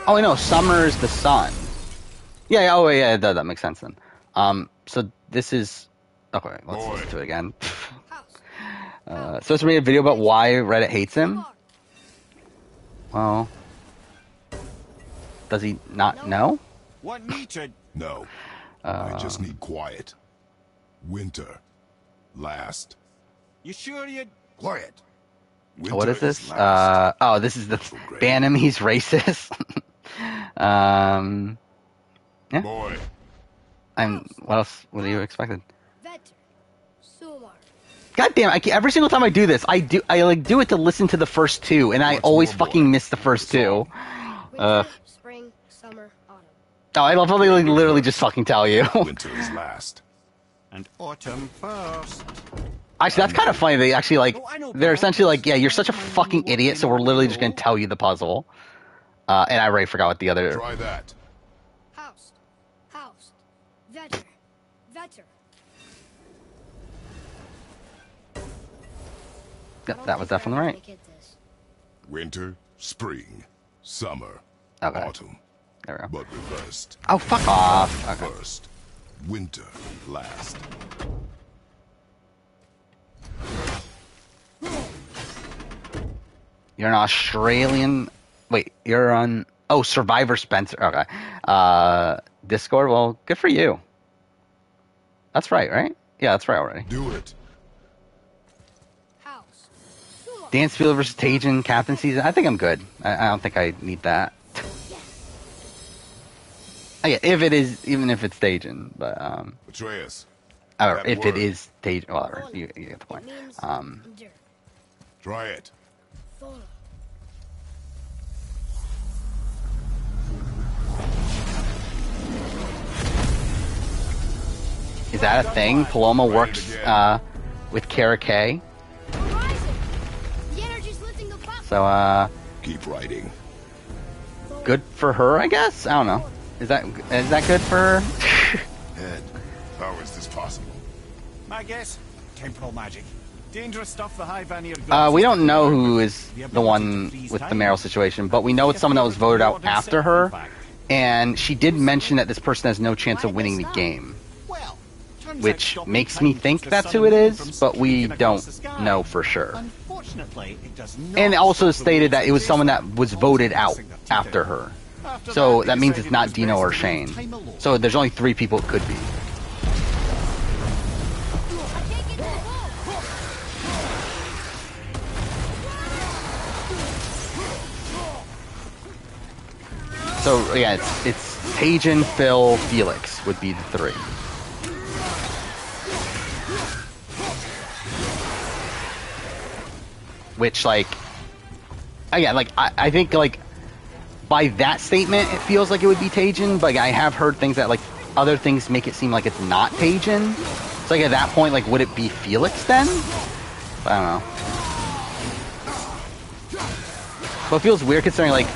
[SPEAKER 1] Oh, I know. Summer is the sun. Yeah. yeah, Oh, yeah. That, that makes sense then. Um. So this is. Okay. Let's
[SPEAKER 3] Boy.
[SPEAKER 1] listen to it again. Uh, so it's made a video about why Reddit hates him. Well, does he not know?
[SPEAKER 4] To...
[SPEAKER 3] No.
[SPEAKER 1] Uh,
[SPEAKER 3] I just need quiet. Winter. Last.
[SPEAKER 4] You sure you...
[SPEAKER 3] Quiet. Winter
[SPEAKER 1] what is this?
[SPEAKER 3] last.
[SPEAKER 1] Uh, oh, this is the ban. He's racist. Um,
[SPEAKER 3] Boy,
[SPEAKER 1] I'm. What else? What are you expected?
[SPEAKER 2] Vetter. Sumar.
[SPEAKER 1] God damn! I can't- every single time I do this, I do. I like do it to listen to the first two, and I
[SPEAKER 3] What's
[SPEAKER 1] always
[SPEAKER 3] more, boy?
[SPEAKER 1] fucking miss the first two. Uh.
[SPEAKER 2] Spring.
[SPEAKER 1] Oh, I love how they like, literally just fucking tell you.
[SPEAKER 3] winter is last.
[SPEAKER 4] And autumn first.
[SPEAKER 1] Actually, that's kind of funny. They actually like
[SPEAKER 4] Oh, I know,
[SPEAKER 1] they're essentially like, yeah, you're such a fucking idiot, so we're literally just gonna tell you the puzzle. Uh, and I already forgot what the other.
[SPEAKER 3] Try that.
[SPEAKER 2] House. House. Vetter. Vetter.
[SPEAKER 1] Yep, that was definitely right.
[SPEAKER 3] Winter, spring, summer,
[SPEAKER 1] Okay.
[SPEAKER 3] autumn.
[SPEAKER 1] There we go.
[SPEAKER 3] But reversed.
[SPEAKER 1] Oh, fuck off. Okay.
[SPEAKER 3] First, winter last.
[SPEAKER 1] You're an Australian. Wait, you're on. Oh, Survivor Spencer. Okay. Uh, Discord. Well, good for you. That's right, right? Yeah, that's right already.
[SPEAKER 3] Do it.
[SPEAKER 2] House.
[SPEAKER 1] Dance Field versus Tajin captain season. I think I'm good. I, I don't think I need that. Yeah, if it is, even if it's staging, but um,
[SPEAKER 3] Atreus,
[SPEAKER 1] or if
[SPEAKER 3] word.
[SPEAKER 1] it is Tajin, whatever. You, you get the point. Um,
[SPEAKER 3] try it.
[SPEAKER 2] Thora.
[SPEAKER 1] is that a thing? Paloma works uh, with Kara K.
[SPEAKER 2] Horizon. The energy's lifting the platform.
[SPEAKER 1] So uh,
[SPEAKER 3] Keep writing.
[SPEAKER 1] good for her, I guess. I don't know. Is that is that good for her?
[SPEAKER 3] Head, how is this possible?
[SPEAKER 4] My guess? Temporal magic. Dangerous stuff the High Vanir
[SPEAKER 1] Uh, we don't know who is the one with the Meryl situation, but we know it's someone that was voted out after her, and she did mention that this person has no chance of winning the game,
[SPEAKER 4] Well,
[SPEAKER 1] which makes me think that's who it is, but we
[SPEAKER 4] streaking across the
[SPEAKER 1] don't know for sure.
[SPEAKER 4] Unfortunately, it does not
[SPEAKER 1] And also stated that it was someone that was voted out
[SPEAKER 4] crossing the Tito.
[SPEAKER 1] after her. So that means it's not Dino or Shane.
[SPEAKER 4] leave time alone.
[SPEAKER 1] So there's only three people it could be.
[SPEAKER 2] I can't get to the ball.
[SPEAKER 1] So yeah, it's it's Phil, Felix would be the three. Which like, again, like I, I think like by that statement, it feels like it would be Tajin. But I have heard things that like other things make it seem like it's not Tajin. So like at that point, like would it be Felix then? I don't know. But it feels weird considering like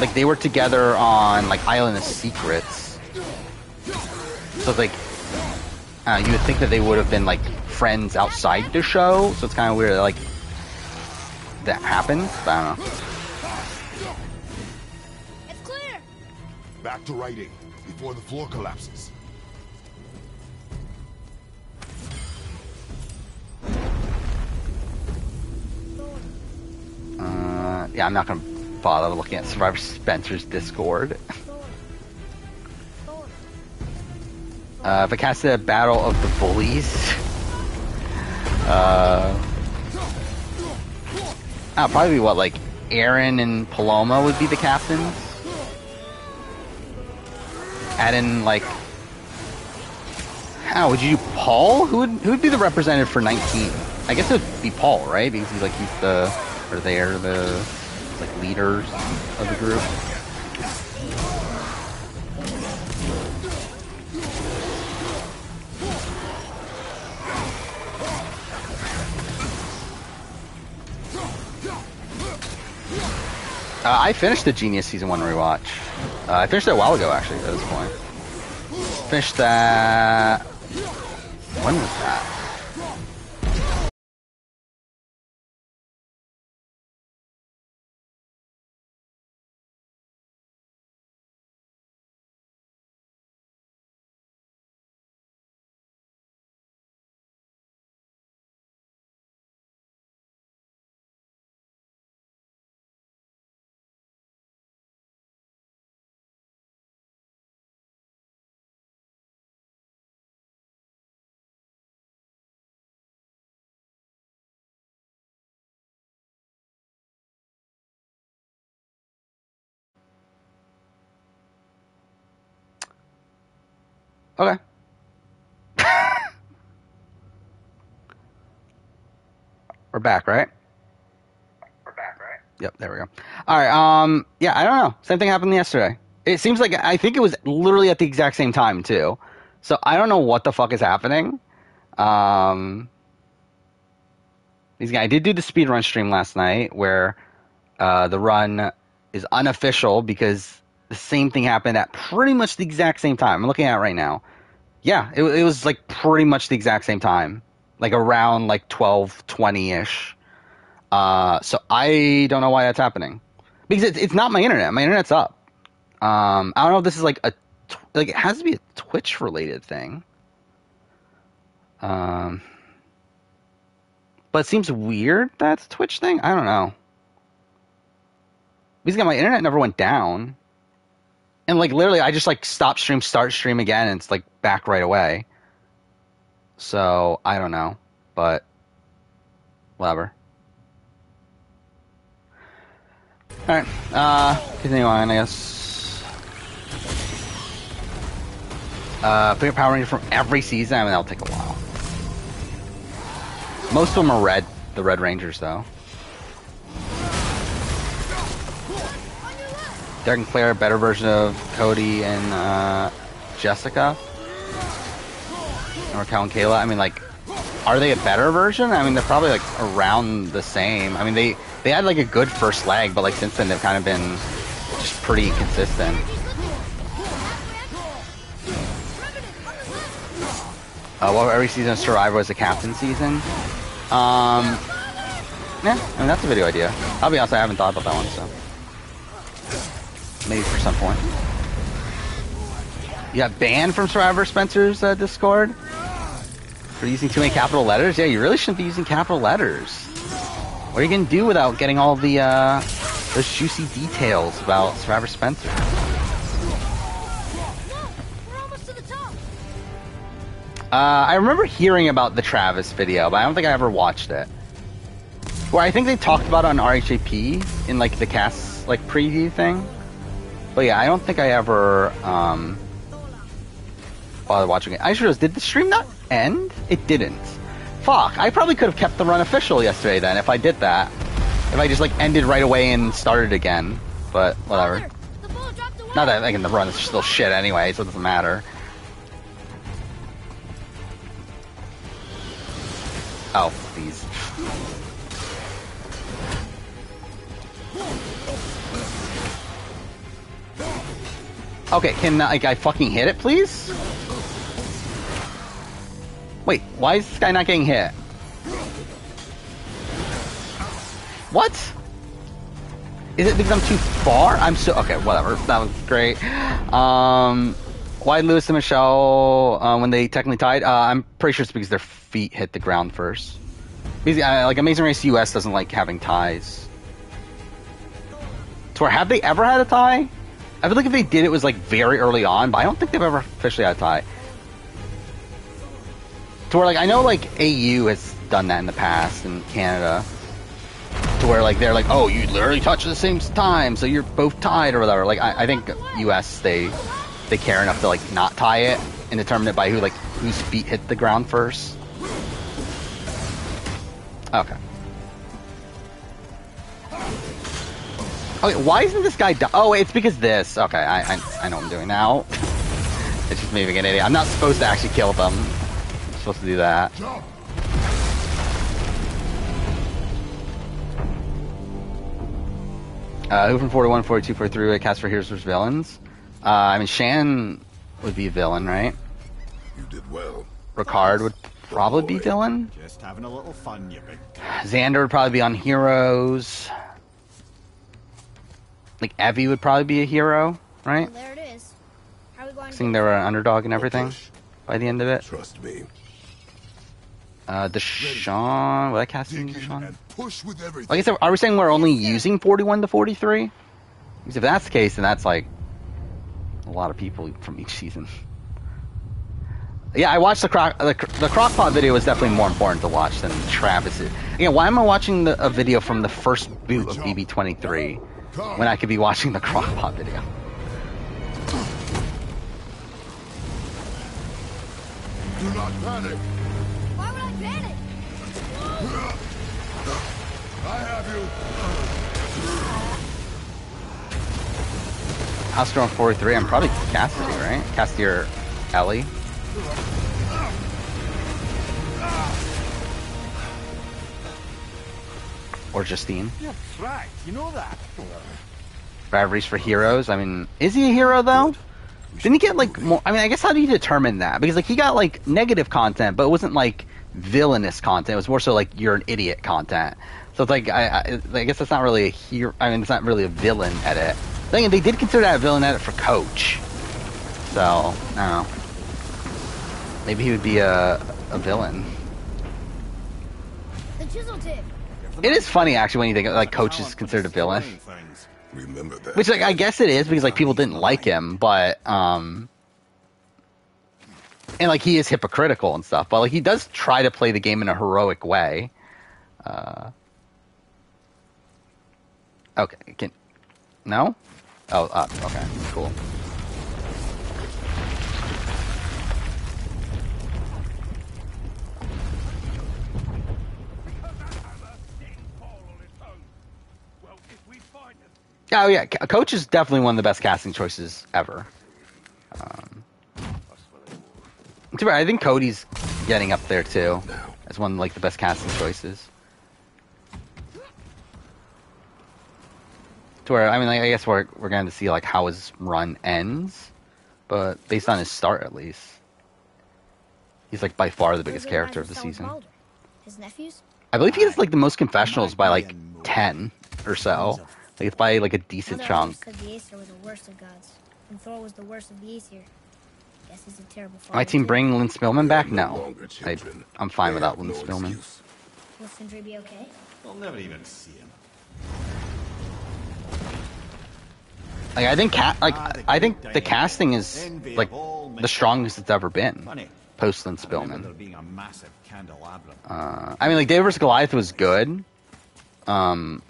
[SPEAKER 1] like they were together on like Island of Secrets. So it's like uh, you would think that they would have been like friends outside the show. So it's kind of weird that like that happened. I don't know.
[SPEAKER 3] Back to writing before the floor collapses.
[SPEAKER 1] Uh, yeah, I'm not gonna bother looking at Survivor Spencer's Discord. Uh, if I cast a battle of the bullies, uh, probably what like Aaron and Paloma would be the captains. Add in like, how would you Paul? Who would who would be the representative for 19? I guess it would be Paul, right? Because he's like he's the or they're the like leaders of the group. Uh, I finished the Genius season one rewatch. Uh, I finished it a while ago, actually. At this point, finished that. When was that? Okay. We're back, right? We're back, right? Yep, there we go. All right. Um. Yeah, I don't know. Same thing happened yesterday. It seems like I think it was literally at the exact same time too. So I don't know what the fuck is happening. Um. These guys. I did do the speed run stream last night where uh, the run is unofficial because the same thing happened at pretty much the exact same time. I'm looking at it right now. Yeah, it, it was like pretty much the exact same time, like around like 12:20 ish. Uh, so I don't know why that's happening because it's it's not my internet. My internet's up. Um, I don't know if this is like a like it has to be a Twitch related thing. Um, but it seems weird that's a Twitch thing. I don't know. Because again, my internet never went down. And like literally I just like stop stream, start stream again, and it's like back right away. So I don't know. But whatever. Alright. Uh continue on, I guess. Uh pick Power Ranger from every season, I mean that'll take a while. Most of them are red, the Red Rangers though. Derek and Claire, a better version of Cody and uh, Jessica. Or Cal and Kayla. I mean, like, are they a better version? I mean, they're probably like around the same. I mean, they they had like a good first leg, but like since then they've kind of been just pretty consistent. Uh, well, every season of Survivor was a captain season. Um, yeah, I mean that's a video idea. I'll be honest, I haven't thought about that one, so maybe for some point. You got banned from Survivor Spencer's uh, Discord for using too many capital letters. Yeah, you really shouldn't be using capital letters. What are you gonna do without getting all the uh, those juicy details about Survivor Spencer? Uh, I remember hearing about the Travis video, but I don't think I ever watched it. Where I think they talked about it on RHAP in like the cast like preview thing. But yeah, I don't think I ever um, bothered watching it. I just realized, did the stream not end? It didn't. Fuck, I probably could have kept the run official yesterday then if I did that. If I just like ended right away and started again. But whatever.
[SPEAKER 2] Father, the ball dropped away.
[SPEAKER 1] Not that like the run is still shit anyway, so it doesn't matter. Oh, please. Okay, can like I fucking hit it, please? Wait, why is this guy not getting hit? What? Is it because I'm too far? I'm so okay. Whatever. That was great. Um, why Lewis and Michelle uh, when they technically tied? Uh, I'm pretty sure it's because their feet hit the ground first. Because uh, like Amazing Race US doesn't like having ties. To where have they ever had a tie? I feel like if they did, it was like very early on, but I don't think they've ever officially had a tie. To where like I know like AU has done that in the past in Canada. To where like they're like, oh, you literally touch at the same time, so you're both tied or whatever. Like I, I think US they they care enough to like not tie it and determine it by who like whose feet hit the ground first. Okay. Okay, why isn't this guy? Di- oh, it's because this. Okay, I, I I know what I'm doing now. it's just me being an idiot. I'm not supposed to actually kill them. I'm supposed to do that.
[SPEAKER 3] Jump!
[SPEAKER 1] Uh, who from 41, 42, 43 would cast for heroes versus villains? Uh, I mean, Shan would be a villain, right?
[SPEAKER 3] You did well.
[SPEAKER 1] Ricard would probably be villain.
[SPEAKER 4] Just having a little fun, you big.
[SPEAKER 1] Xander would probably be on heroes. Like Evie would probably be a hero, right?
[SPEAKER 2] Well, there it is. How are we going
[SPEAKER 1] Seeing they were an underdog and everything
[SPEAKER 3] Push.
[SPEAKER 1] by the end of it.
[SPEAKER 3] Trust me.
[SPEAKER 1] Uh, Deshaun, would I cast in Deshaun?
[SPEAKER 3] push with everything.
[SPEAKER 1] Like I said, are we saying we're only using 41 to 43? Because if that's the case, then that's like a lot of people from each season. Yeah, I watched the crock the, the crockpot video was definitely more important to watch than Travis's. Again, why am I watching the, a video from the first boot of BB23 when I could be watching the crockpot video?
[SPEAKER 3] Do not panic.
[SPEAKER 2] Why would I panic?
[SPEAKER 3] I have you.
[SPEAKER 1] House Girl 43, I'm probably Cassidy, right? Cassidy or Elie. Or Justine.
[SPEAKER 4] You're right, you know that.
[SPEAKER 1] Rivalries for heroes. I mean, is he a hero though? Didn't he get like more? I mean, I guess how do you determine that? Because like he got like negative content, but it wasn't like villainous content. It was more so like you're an idiot content. So it's like I, I, I guess that's not really a hero. I mean, it's not really a villain edit. Thing they did consider that a villain edit for Coach. So I don't know. Maybe he would be a a villain. It is funny actually when you think like Coach is considered a villain.
[SPEAKER 3] Remember that.
[SPEAKER 1] Which, like, I guess it is because like people didn't like him, but um, and like he is hypocritical and stuff, but like he does try to play the game in a heroic way. Uh, okay, can no? Oh, up. Okay, cool. Oh yeah, Coach is definitely one of the best casting choices ever. Um, to be fair, I think Cody's getting up there too as one of like the best casting choices. To where I mean, like, I guess we're we're going to see like how his run ends, but based on his start at least, he's like by far the biggest character of the
[SPEAKER 2] who fell with
[SPEAKER 1] season.
[SPEAKER 2] His nephews?
[SPEAKER 1] I believe he has like the most confessionals by like
[SPEAKER 4] Might be a
[SPEAKER 1] ten or so. Like it's by like a decent
[SPEAKER 2] Mother
[SPEAKER 1] chunk.
[SPEAKER 2] said the Aesir were the worst of gods, and Thor was the worst of the Aesir. Guess he's a terrible father.
[SPEAKER 1] My team
[SPEAKER 2] too.
[SPEAKER 1] bring Lynne Spillman back?
[SPEAKER 3] They are
[SPEAKER 1] No, I, I'm fine
[SPEAKER 3] They
[SPEAKER 1] without
[SPEAKER 3] have
[SPEAKER 1] Lynne
[SPEAKER 3] no
[SPEAKER 1] Spillman.
[SPEAKER 3] excuse.
[SPEAKER 2] Will Sindri be okay?
[SPEAKER 4] We'll never even see him.
[SPEAKER 1] Like I think ca- like
[SPEAKER 4] Ah, the
[SPEAKER 1] I think the casting is like the strongest it's ever been post
[SPEAKER 4] Lynne
[SPEAKER 1] Spillman.
[SPEAKER 4] there being a massive candelabrum.
[SPEAKER 1] Uh, I mean, like David vs Goliath was good, um,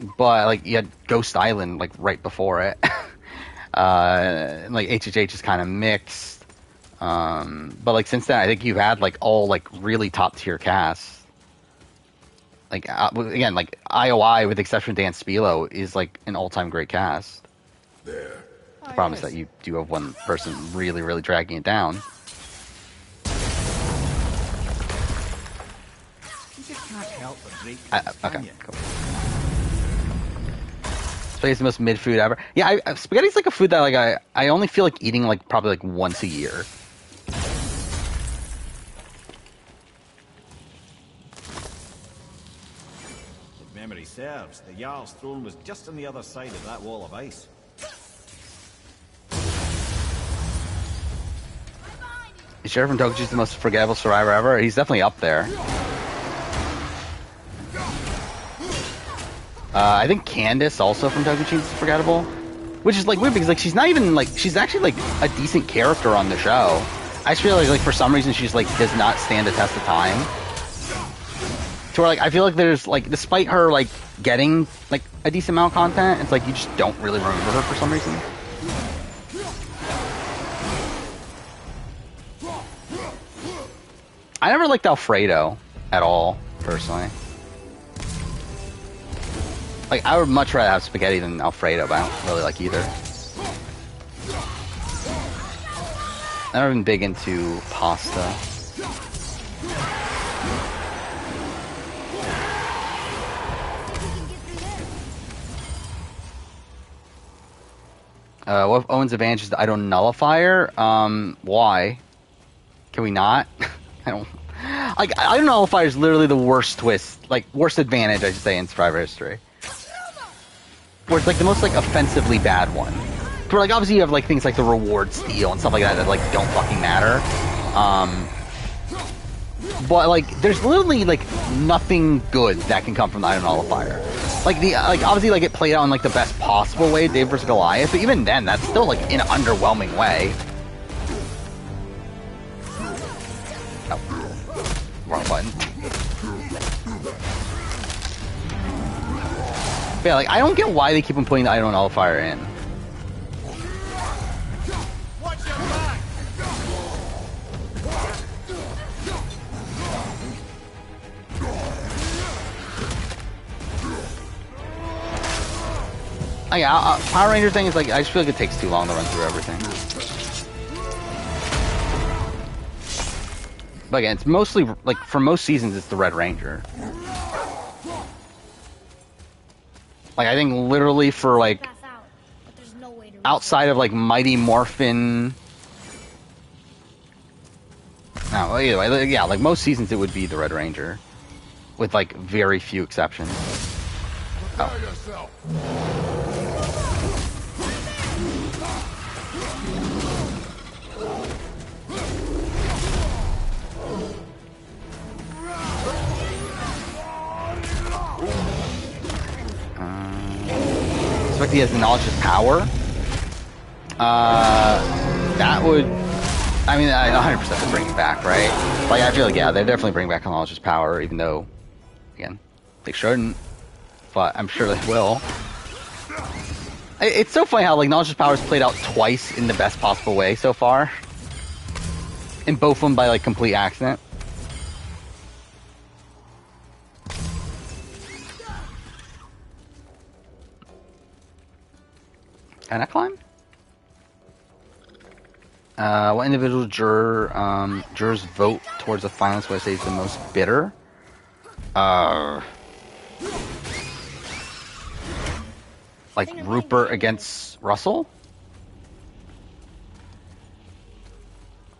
[SPEAKER 1] but like you had Ghost Island like right before it. uh, and, like HHH is kind of mixed, um, but like since then, I think you've had like all like really top tier casts. Like uh, again, like IOI with the exception of Dan Spilo is like an all time great cast.
[SPEAKER 3] There.
[SPEAKER 1] The problem is that you do have one person really, really dragging it down.
[SPEAKER 4] You just can't help but break
[SPEAKER 1] I,
[SPEAKER 4] things,
[SPEAKER 1] okay,
[SPEAKER 4] can you?
[SPEAKER 1] cool. Spaghetti's the most mid food ever. Yeah, I, I- spaghetti's like a food that like I, I only feel like eating like probably like once a year.
[SPEAKER 4] If memory serves, the Jarl's throne was just on the other side of that wall of ice.
[SPEAKER 1] Is Sheriff from Tocantins the most forgettable survivor ever? He's definitely up there. Uh, I think Candace also from Tocantins is forgettable, which is like weird because like she's not even like she's actually like a decent character on the show. I just feel like like for some reason she's like does not stand the test of time. To where like I feel like there's like despite her like getting like a decent amount of content, it's like you just don't really remember her for some reason. I never liked Alfredo at all, personally. Like, I would much rather have spaghetti than Alfredo, but I don't really like either. I haven't been big into pasta. Uh, what if Owen's advantage is the Idol Nullifier? Um, why? Can we not? I don't. Like, Idol Nullifier is literally the worst twist, like, worst advantage, I should say, in Survivor history. Where it's, like, the most, like, offensively bad one. Where, like, obviously you have, like, things like the reward steal and stuff like that that, like, don't fucking matter. Um, but, like, there's literally, like, nothing good that can come from the Idol Nullifier. Like, the, like, obviously, like, it played out in, like, the best possible way, Dave versus Goliath, but even then, that's still, like, in an underwhelming way. Oh, wrong button. yeah, like, I don't get why they keep on putting the Idol Nullifier in. Oh yeah, Power Ranger thing is like, I just feel like it takes too long to run through everything. But again, it's mostly, like, for most seasons, it's the Red Ranger. Like I think literally for like
[SPEAKER 2] Path out, but there's no way to reach
[SPEAKER 1] outside of like Mighty Morphin. No, either way, yeah, like most seasons, it would be the Red Ranger, with like very few exceptions.
[SPEAKER 3] Prepare oh. yourself.
[SPEAKER 1] Expect he has knowledge power. Uh, that would. I mean, 100% would bring it back, right? Like, I feel like, yeah, they definitely bring back knowledge power, even though, again, they shouldn't. But I'm sure they will. It's so funny how, like, knowledge power is played out twice in the best possible way so far. And both of them by, like, complete accident. Can I climb? Uh, what individual juror um, jurors vote towards the finalist what I say is the most bitter? Uh, like Rupert against Russell?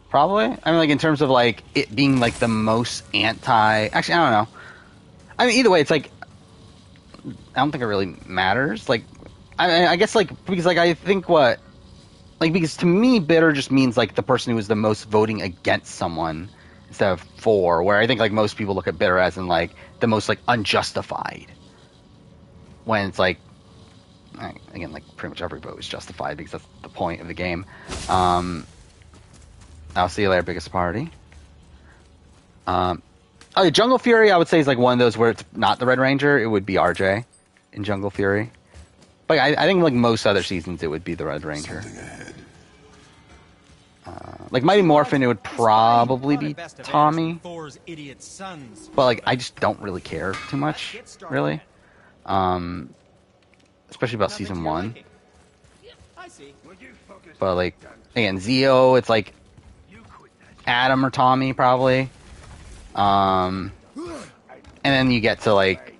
[SPEAKER 1] Probably. I mean, like in terms of like it being like the most anti. Actually, I don't know. I mean, either way, it's like I don't think it really matters. Like, I, I guess like because like I think what like because to me bitter just means like the person who is the most voting against someone instead of for. Where I think like most people look at bitter as in like the most like unjustified. When it's like again like pretty much every vote is justified because that's the point of the game. Um, I'll see you later, biggest party. Um, oh, Jungle Fury, I would say is like one of those where it's not the Red Ranger. It would be RJ in Jungle Fury. But I, I think like most other seasons, it would be the Red Ranger.
[SPEAKER 3] Ahead.
[SPEAKER 1] Like Mighty Morphin, it would probably be Tommy.
[SPEAKER 7] Anderson Thor's idiot sons.
[SPEAKER 1] But like I just don't really care too much, really. Um, especially about season one.
[SPEAKER 7] liking. I see.
[SPEAKER 1] But like again, Zeo, it's like Adam or Tommy probably. Um, and then you get to like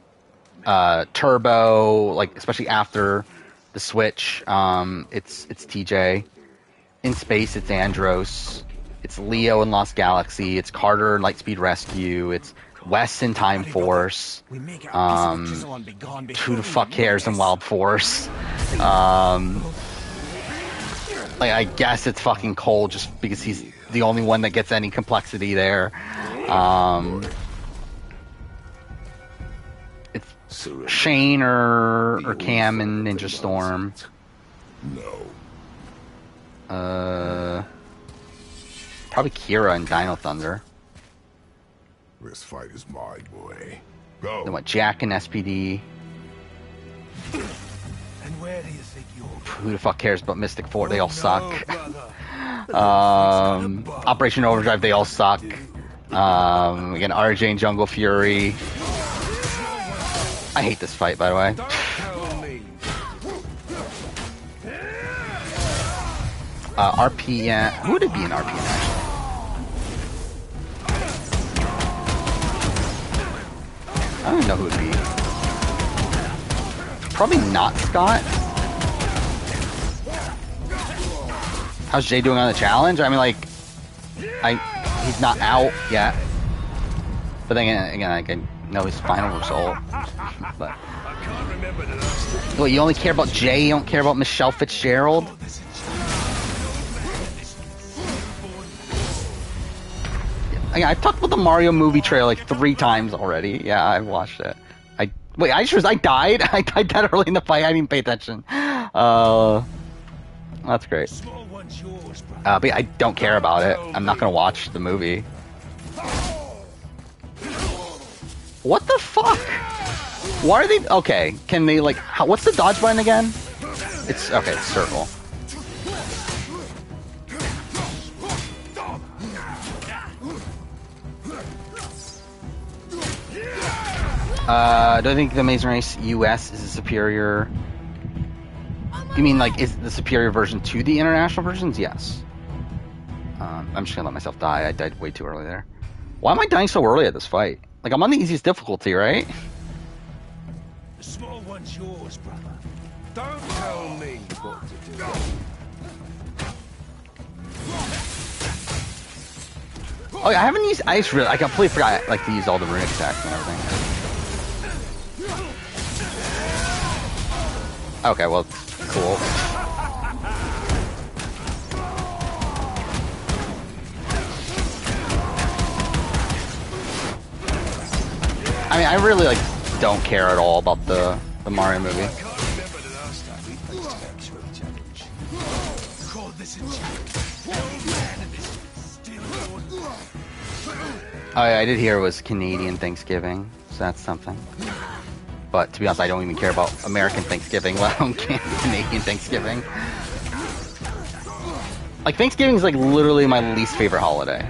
[SPEAKER 1] uh, Turbo, like especially after the switch. Um, it's it's TJ. In space, it's Andros. It's Leo in Lost Galaxy. It's Carter in Lightspeed Rescue. It's Wes in Time Force.
[SPEAKER 4] We make our
[SPEAKER 1] Um, Who the fuck cares in. Wild Force? Um, like I guess it's fucking Cole just because he's the only one that gets any complexity there. Um, Shane or or Cam in Ninja Storm.
[SPEAKER 3] No.
[SPEAKER 1] Uh, probably Kira and Dino Thunder.
[SPEAKER 3] This fight is mine, boy. Go.
[SPEAKER 1] Then what? Jack and SPD.
[SPEAKER 8] And where do you think you're
[SPEAKER 1] Who the fuck cares about Mystic Force? They all
[SPEAKER 8] No,
[SPEAKER 1] suck. Um, Operation Overdrive, they all suck. Um, again, RJ and Jungle Fury. I hate this fight, by the way. Uh, RPM. Who would it be in RPM, actually? I don't know who it would be. Probably not Scott. How's Jay doing on the challenge? I mean, like, I he's not out yet. But then again, again I can know his final result. But what, you only care about Jay? You don't care about Michelle Fitzgerald? Yeah, I've talked about the Mario movie trailer like three times already. Yeah, I've watched it. I wait. I just I died. I died that early in the fight. I didn't pay attention. Uh, that's great. Uh, but I don't care about it. I'm not gonna watch the movie. What the fuck? Why are they okay? Can they like? How, what's the dodge button again? It's okay. It's circle. Uh, do I think the Amazing Race US is a superior You mean like is the superior version to the international versions? Yes. Um, I'm just gonna let myself die. I died way too early there. Why am I dying so early at this fight? Like I'm on the easiest difficulty, right?
[SPEAKER 8] The small one's yours, brother. Don't tell me what to do.
[SPEAKER 1] Oh, I haven't used ice really. I completely forgot like to use all the runic attacks and everything. Okay, well, cool. I mean, I really like don't care at all about the the Mario movie. Oh, yeah, I did hear it was Canadian Thanksgiving, so that's something. But to be honest, I don't even care about American Thanksgiving, let alone Canadian Thanksgiving. Like Thanksgiving is like literally my least favorite holiday.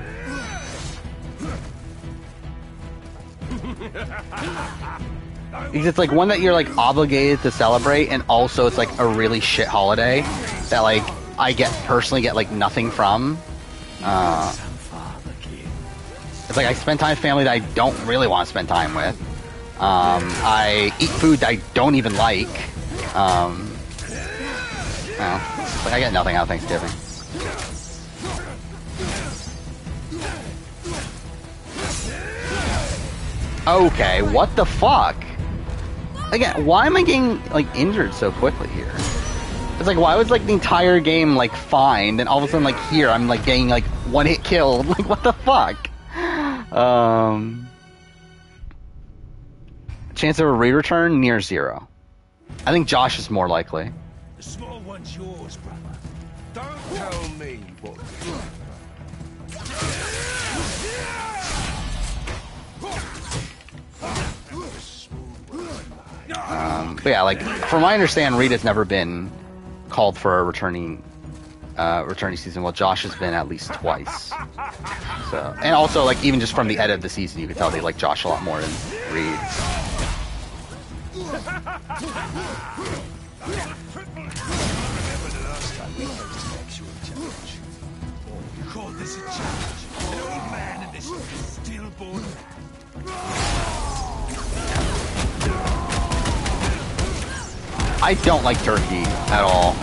[SPEAKER 1] Because it's like one that you're like obligated to celebrate, and also it's like a really shit holiday that like I get personally get like nothing from. Uh, it's like I spend time with family that I don't really want to spend time with. Um, I eat food that I don't even like. Um, well, like I get nothing out of Thanksgiving. Okay, what the fuck? Again, why am I getting like injured so quickly here? It's like why was like the entire game like fine, and all of a sudden like here I'm like getting like one hit killed. Like what the fuck? Um, chance of a re-return near zero. I think Josh is more likely.
[SPEAKER 8] The small one's yours, brother. Don't tell me what
[SPEAKER 1] Um, but yeah, like from my I understand, Rita's never been called for a returning uh, returning season. Well, Josh has been at least twice. So, and also like even just from the edit of the season, you could tell they like Josh a lot more than Reed.
[SPEAKER 8] Call this a challenge. An old man this
[SPEAKER 1] I don't like turkey at all.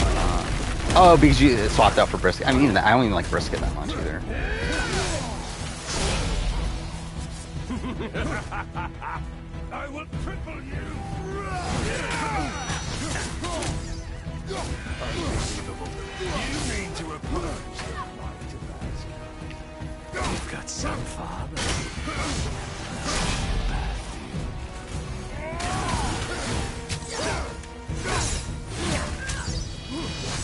[SPEAKER 1] Uh, oh, because you swapped out for brisket. I mean, I don't even like brisket that much either.
[SPEAKER 8] I will cripple you. You mean to oppose the might of Asgard? You've got some father.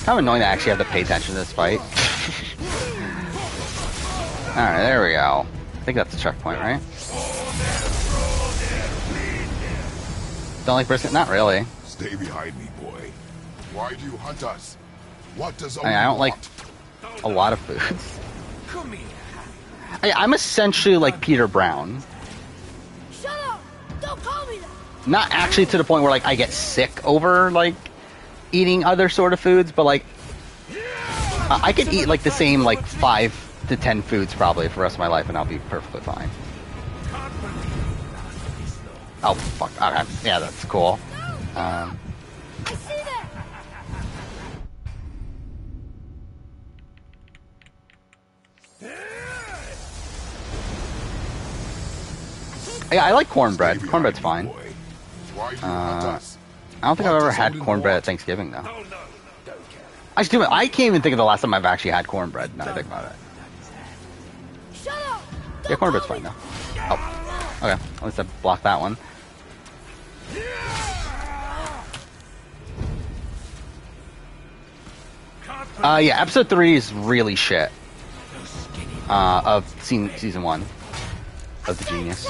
[SPEAKER 1] Kind of annoying to actually have to pay attention to this fight. Alright, there we go. I think that's the checkpoint, right? Don't like brisket? Not really.
[SPEAKER 3] Stay behind me, boy. Why do you hunt us? What does
[SPEAKER 1] I, mean, I don't like a lot of foods.
[SPEAKER 8] Come here.
[SPEAKER 1] I, I'm essentially like Peter Brown.
[SPEAKER 2] Shut up! Don't call me that!
[SPEAKER 1] Not actually to the point where like I get sick over like eating other sort of foods, but like I I could eat like the same like five to ten foods probably for the rest of my life, and I'll be perfectly fine. Oh fuck! Okay, yeah, that's cool. Um,
[SPEAKER 2] I see that!
[SPEAKER 1] yeah, I like cornbread. Cornbread's fine. I don't think I've ever had cornbread at Thanksgiving though.
[SPEAKER 8] No, don't care.
[SPEAKER 1] I just do it. I can't even think of the last time I've actually had cornbread. Now that I think about it.
[SPEAKER 2] Shut up! Don't
[SPEAKER 1] Yeah, cornbread's
[SPEAKER 2] call
[SPEAKER 1] fine though. Oh, okay. At least I blocked that one. Uh, yeah, episode three is really shit. Uh, of season season one of the Genius.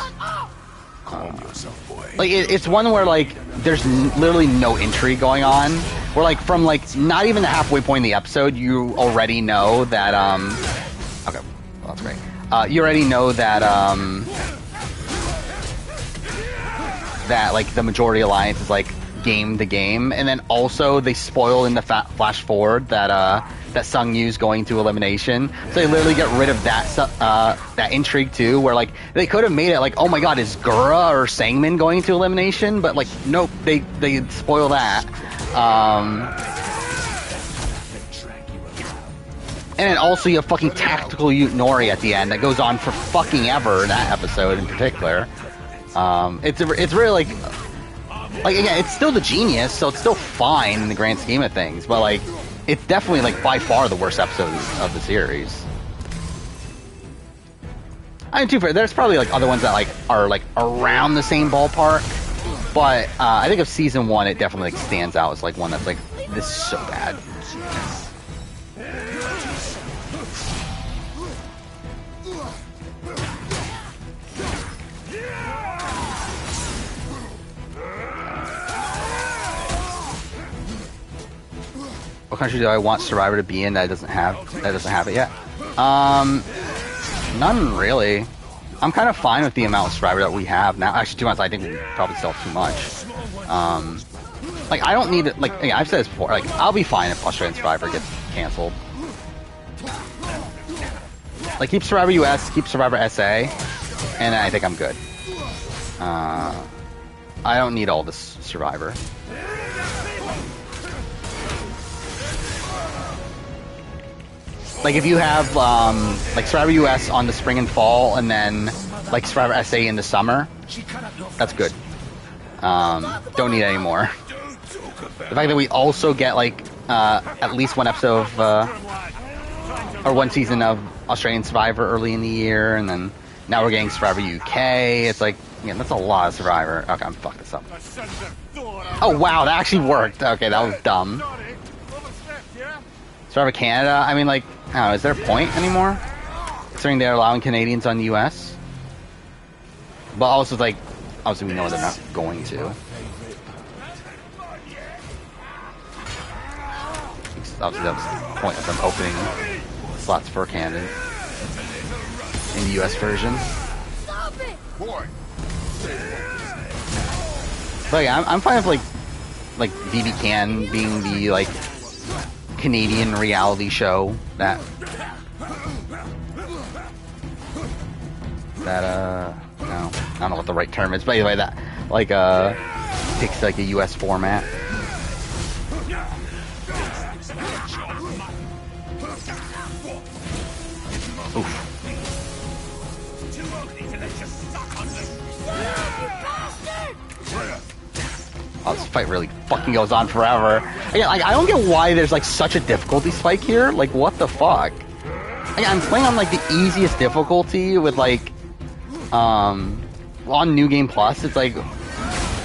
[SPEAKER 3] Calm yourself, boy.
[SPEAKER 1] Like it, it's one where like there's literally no intrigue going on. Where like from like not even the halfway point in the episode, you already know that um. Okay, well, that's great. Uh, you already know that um. That like the majority alliance is like game the game, and then also they spoil in the flash forward that uh, that Sung Yu's going to elimination. So they literally get rid of that uh, that intrigue too, where like they could have made it like, oh my god, is Gura or Sangmin going to elimination? But like, nope, they they spoil that. Um, and then also you have fucking tactical Yut Nori at the end that goes on for fucking ever. In that episode in particular. Um, it's it's really like like again, it's still the genius, so it's still fine in the grand scheme of things. But like, it's definitely like by far the worst episode of the series. I mean, too fair. There's probably like other ones that like are like around the same ballpark, but uh, I think of season one, it definitely like stands out as like one that's like this is so bad. What country do I want Survivor to be in that doesn't have that doesn't have it yet? Um, none really. I'm kind of fine with the amount of Survivor that we have now. Actually, too much. I think we probably sell too much. Um, like I don't need it. Like yeah, I've said this before. Like I'll be fine if Australian Survivor gets canceled. Like keep Survivor US, keep Survivor SA, and I think I'm good. Uh, I don't need all this Survivor. Like if you have um, like Survivor US on the spring and fall, and then like Survivor SA in the summer, that's good. Um, don't need any more. The fact that we also get like uh, at least one episode of uh, or one season of Australian Survivor early in the year, and then now we're getting Survivor UK. It's like, yeah, that's a lot of Survivor. Okay, I'm fucked this up. Oh wow, that actually worked. Okay, that was dumb. Survivor Canada. I mean, like, I don't know, is there a point anymore? Considering they're allowing Canadians on the U.S. But also, like, obviously we know they're not going to. Obviously, that was the point of them opening slots for Canada in the U.S. version. But yeah, I'm, I'm fine with like, like BB Can being the like Canadian reality show that that uh no I don't know what the right term is, but anyway that like uh takes like a U.S. format. Oof. Oh, this fight really fucking goes on forever. Again, like I don't get why there's like such a difficulty spike here. Like what the fuck? Again, I'm playing on like the easiest difficulty with like um on New Game Plus. It's like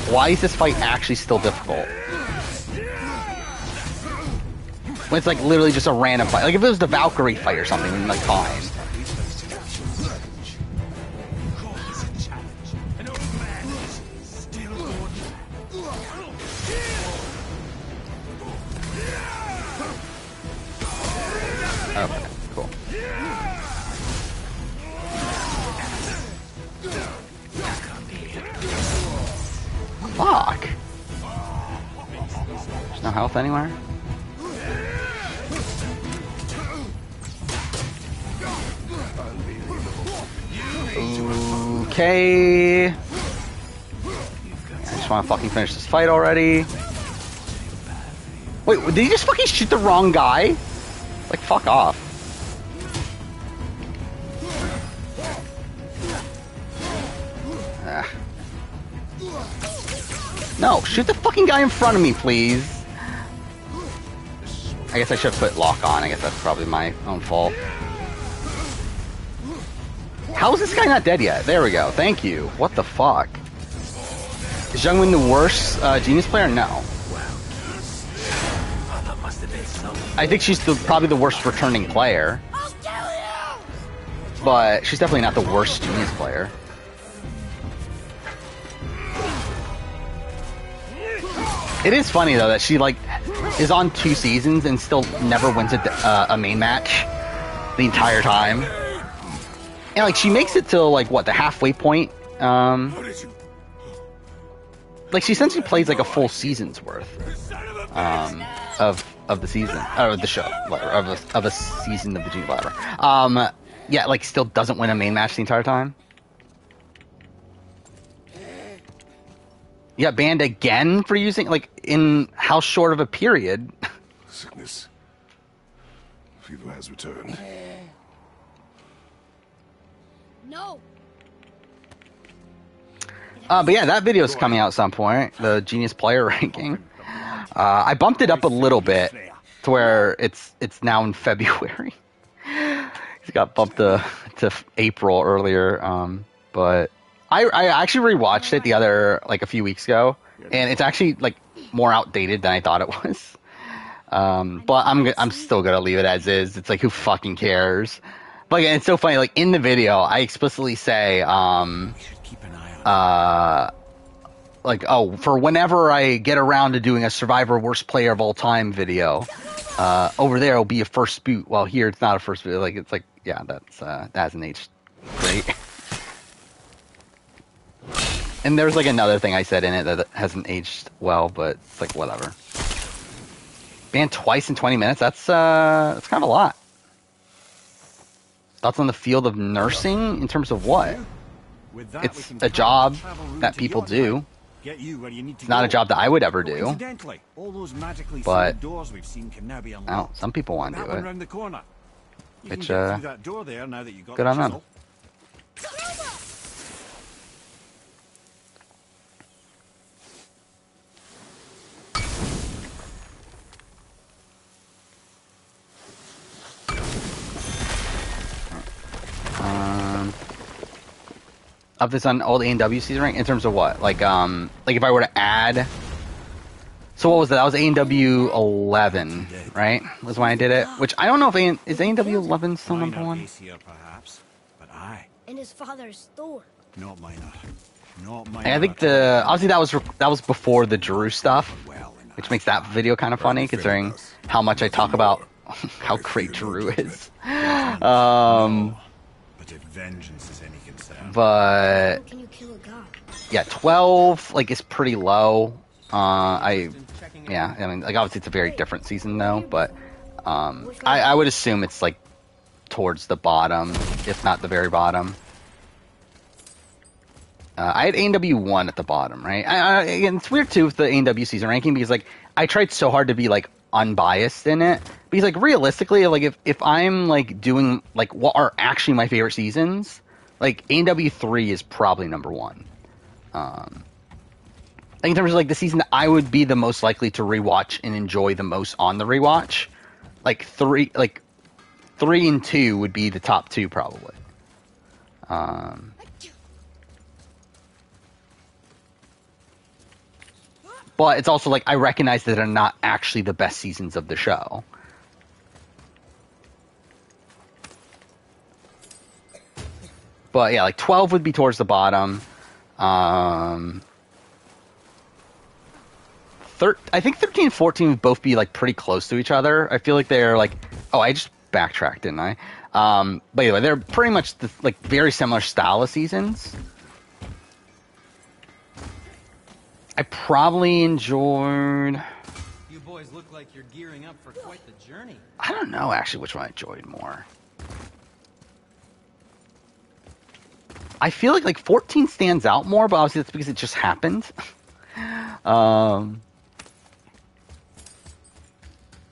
[SPEAKER 1] why is this fight actually still difficult? When it's like literally just a random fight. Like if it was the Valkyrie fight or something, like fine. Health anywhere? Okay. I just want to fucking finish this fight already. Wait, did he just fucking shoot the wrong guy? Like, fuck off. Ah. No, shoot the fucking guy in front of me, please. I guess I should put lock on. I guess that's probably my own fault. How is this guy not dead yet? There we go. Thank you. What the fuck? Is Youngmin the worst uh, genius player? No. I think she's the, probably the worst returning player, but she's definitely not the worst genius player. It is funny though that she like is on two seasons and still never wins a, uh, a main match the entire time. And like she makes it to like what the halfway point um, like she essentially plays like a full season's worth um, of of the season or the show of a, of a season of the Genie whatever. Um, yeah, like still doesn't win a main match the entire time. Yeah, banned again for using like in how short of a period?
[SPEAKER 3] Sickness. Fever has returned.
[SPEAKER 2] No.
[SPEAKER 1] Uh, but yeah, that video is coming out at some point. The Genius Player ranking. Uh, I bumped it up a little bit to where it's it's now in February. it got bumped to to April earlier. Um, but I I actually rewatched it the other like a few weeks ago, and it's actually like more outdated than I thought it was. Um, but I'm g- I'm still gonna leave it as is. It's like who fucking cares? But again, it's so funny. Like in the video, I explicitly say, um,
[SPEAKER 8] Keep an eye on
[SPEAKER 1] uh, like oh, for whenever I get around to doing a Survivor Worst Player of All Time video, uh, over there will be a first boot. While here it's not a first boot. Like it's like yeah, that's uh, that hasn't aged great. And there's like another thing I said in it that hasn't aged well, but it's like whatever. Banned twice in 20 minutes. That's uh, that's kind of a lot. Thoughts on the field of nursing in terms of what?
[SPEAKER 4] With that,
[SPEAKER 1] it's a job
[SPEAKER 4] the travel route
[SPEAKER 1] that people do.
[SPEAKER 4] Get you where you need to
[SPEAKER 1] It's not
[SPEAKER 4] go.
[SPEAKER 1] a job that I would ever
[SPEAKER 4] Oh,
[SPEAKER 1] do.
[SPEAKER 4] All those magically
[SPEAKER 1] But-
[SPEAKER 4] sealed doors we've seen can now be unlocked.
[SPEAKER 1] Well, some people want to do it.
[SPEAKER 4] round the corner. You
[SPEAKER 1] Which,
[SPEAKER 4] can get
[SPEAKER 1] uh,
[SPEAKER 4] that door there now that you got
[SPEAKER 1] good
[SPEAKER 4] the
[SPEAKER 1] on them. Um, of this on old A and W season rank in terms of what? Like um, like if I were to add. So what was that? That was A and W eleven, right? Was when I did it. Which I don't know if A is A and W eleven still number one.
[SPEAKER 4] Perhaps, but I,
[SPEAKER 2] In his father's store.
[SPEAKER 4] not minor. Not minor.
[SPEAKER 1] I think the obviously that was that was before the Drew stuff, which makes that video kind of funny considering how much I talk about how great Drew is. Um,
[SPEAKER 4] But if vengeance is any concern,
[SPEAKER 1] but
[SPEAKER 2] can you kill a god?
[SPEAKER 1] yeah, twelve like is pretty low. Uh, I yeah, I mean like obviously it's a very different season though, but um, I, I would assume it's like towards the bottom, if not the very bottom. Uh, I had A&W one at the bottom, right? I, I, again, it's weird too with the A&W season ranking because like I tried so hard to be like unbiased in it because like realistically, like if if I'm like doing like what are actually my favorite seasons, like A&W three is probably number one. Um, like in terms of like the season that I would be the most likely to rewatch and enjoy the most on the rewatch, like three, like three and two would be the top two probably. Um, but it's also like I recognize that they're not actually the best seasons of the show. But yeah, like twelve would be towards the bottom. Um, thir- I think 13 and 14 would both be like pretty close to each other. I feel like they're like, oh, I just backtracked, didn't I? Um, but anyway, they're pretty much the, like very similar style of seasons. I probably enjoyed.
[SPEAKER 7] You boys look like you're gearing up for quite the journey.
[SPEAKER 1] I don't know actually which one I enjoyed more. I feel like like 14 stands out more, but obviously that's because it just happened. um,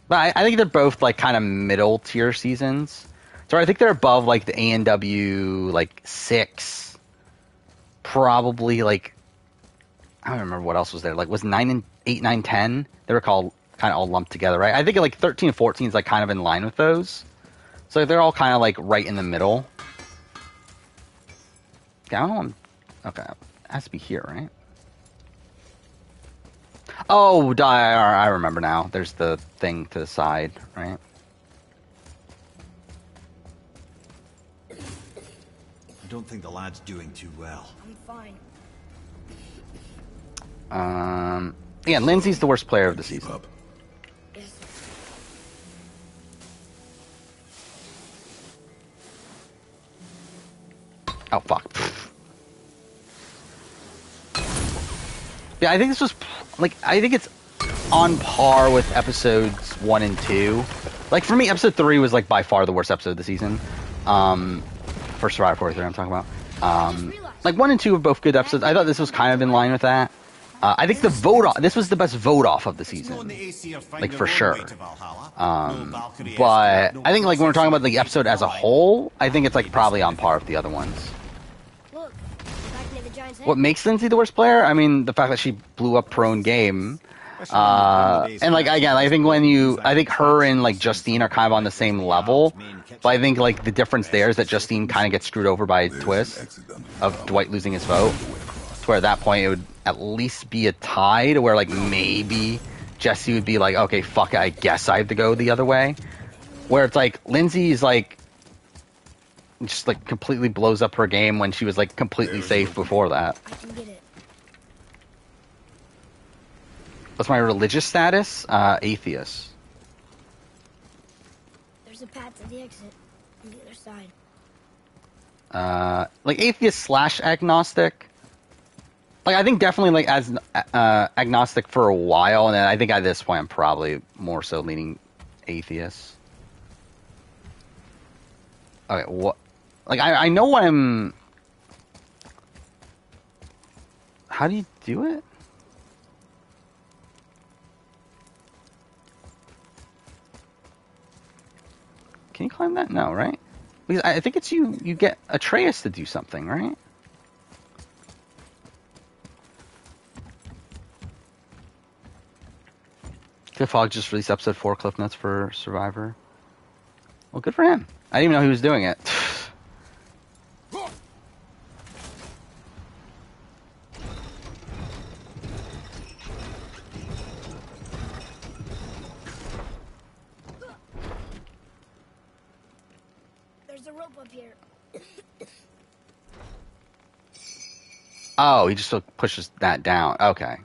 [SPEAKER 1] but I, I think they're both like kind of middle tier seasons. So I think they're above like the A and W like six, probably like I don't remember what else was there. Like was nine and eight, nine, ten. They were called kind of all lumped together, right? I think like thirteen and fourteen is like kind of in line with those. So they're all kind of like right in the middle. Okay, I don't know. I'm- Okay, it has to be here, right? Oh, di- I I remember now. There's the thing to the side, right?
[SPEAKER 4] I don't think the lad's doing too well.
[SPEAKER 2] I'm fine.
[SPEAKER 1] Um, yeah, Lindsay's the worst player of the season.
[SPEAKER 3] up.
[SPEAKER 1] Oh fuck. Yeah, I think this was like I think it's on par with episodes one and two. Like for me, episode three was like by far the worst episode of the season. Um, for Survivor 43, I'm talking about. Um, like one and two were both good episodes. I thought this was kind of in line with that. Uh, I think the vote off. This was the best vote off of the season. Like for sure. Um, but I think like when we're talking about the episode as a whole, I think it's like probably on par with the other ones.
[SPEAKER 2] Look, back near the giant's head.
[SPEAKER 1] What makes Lindsay the worst player? I mean, the fact that she blew up her own game. Uh, and like again, I think when you, I think her and like Justine are kind of on the same level, but I think like the difference there is that Justine kind of gets screwed over by a Twist of Dwight losing his vote. To where at that point it would at least be a tie to where like maybe Jesse would be like, okay, fuck it, I guess I have to go the other way. Where it's like Lindsay's like just like completely blows up her game when she was like completely safe before that.
[SPEAKER 2] I can get it.
[SPEAKER 1] What's my religious status? Uh, atheist.
[SPEAKER 2] There's a path to the exit on the other side.
[SPEAKER 1] Uh, like atheist slash agnostic. Like I think definitely like as uh, agnostic for a while, and then I think at this point I'm probably more so leaning atheist. Okay, what? Like I I know I'm. How do you do it? Can you climb that? No, right? Because I think it's you. You get Atreus to do something, right? Cliff Hogg just released episode four Cliff Notes for Survivor. Well, good for him. I didn't even know he was doing it.
[SPEAKER 2] There's a rope up here.
[SPEAKER 1] oh, he just pushes that down. Okay.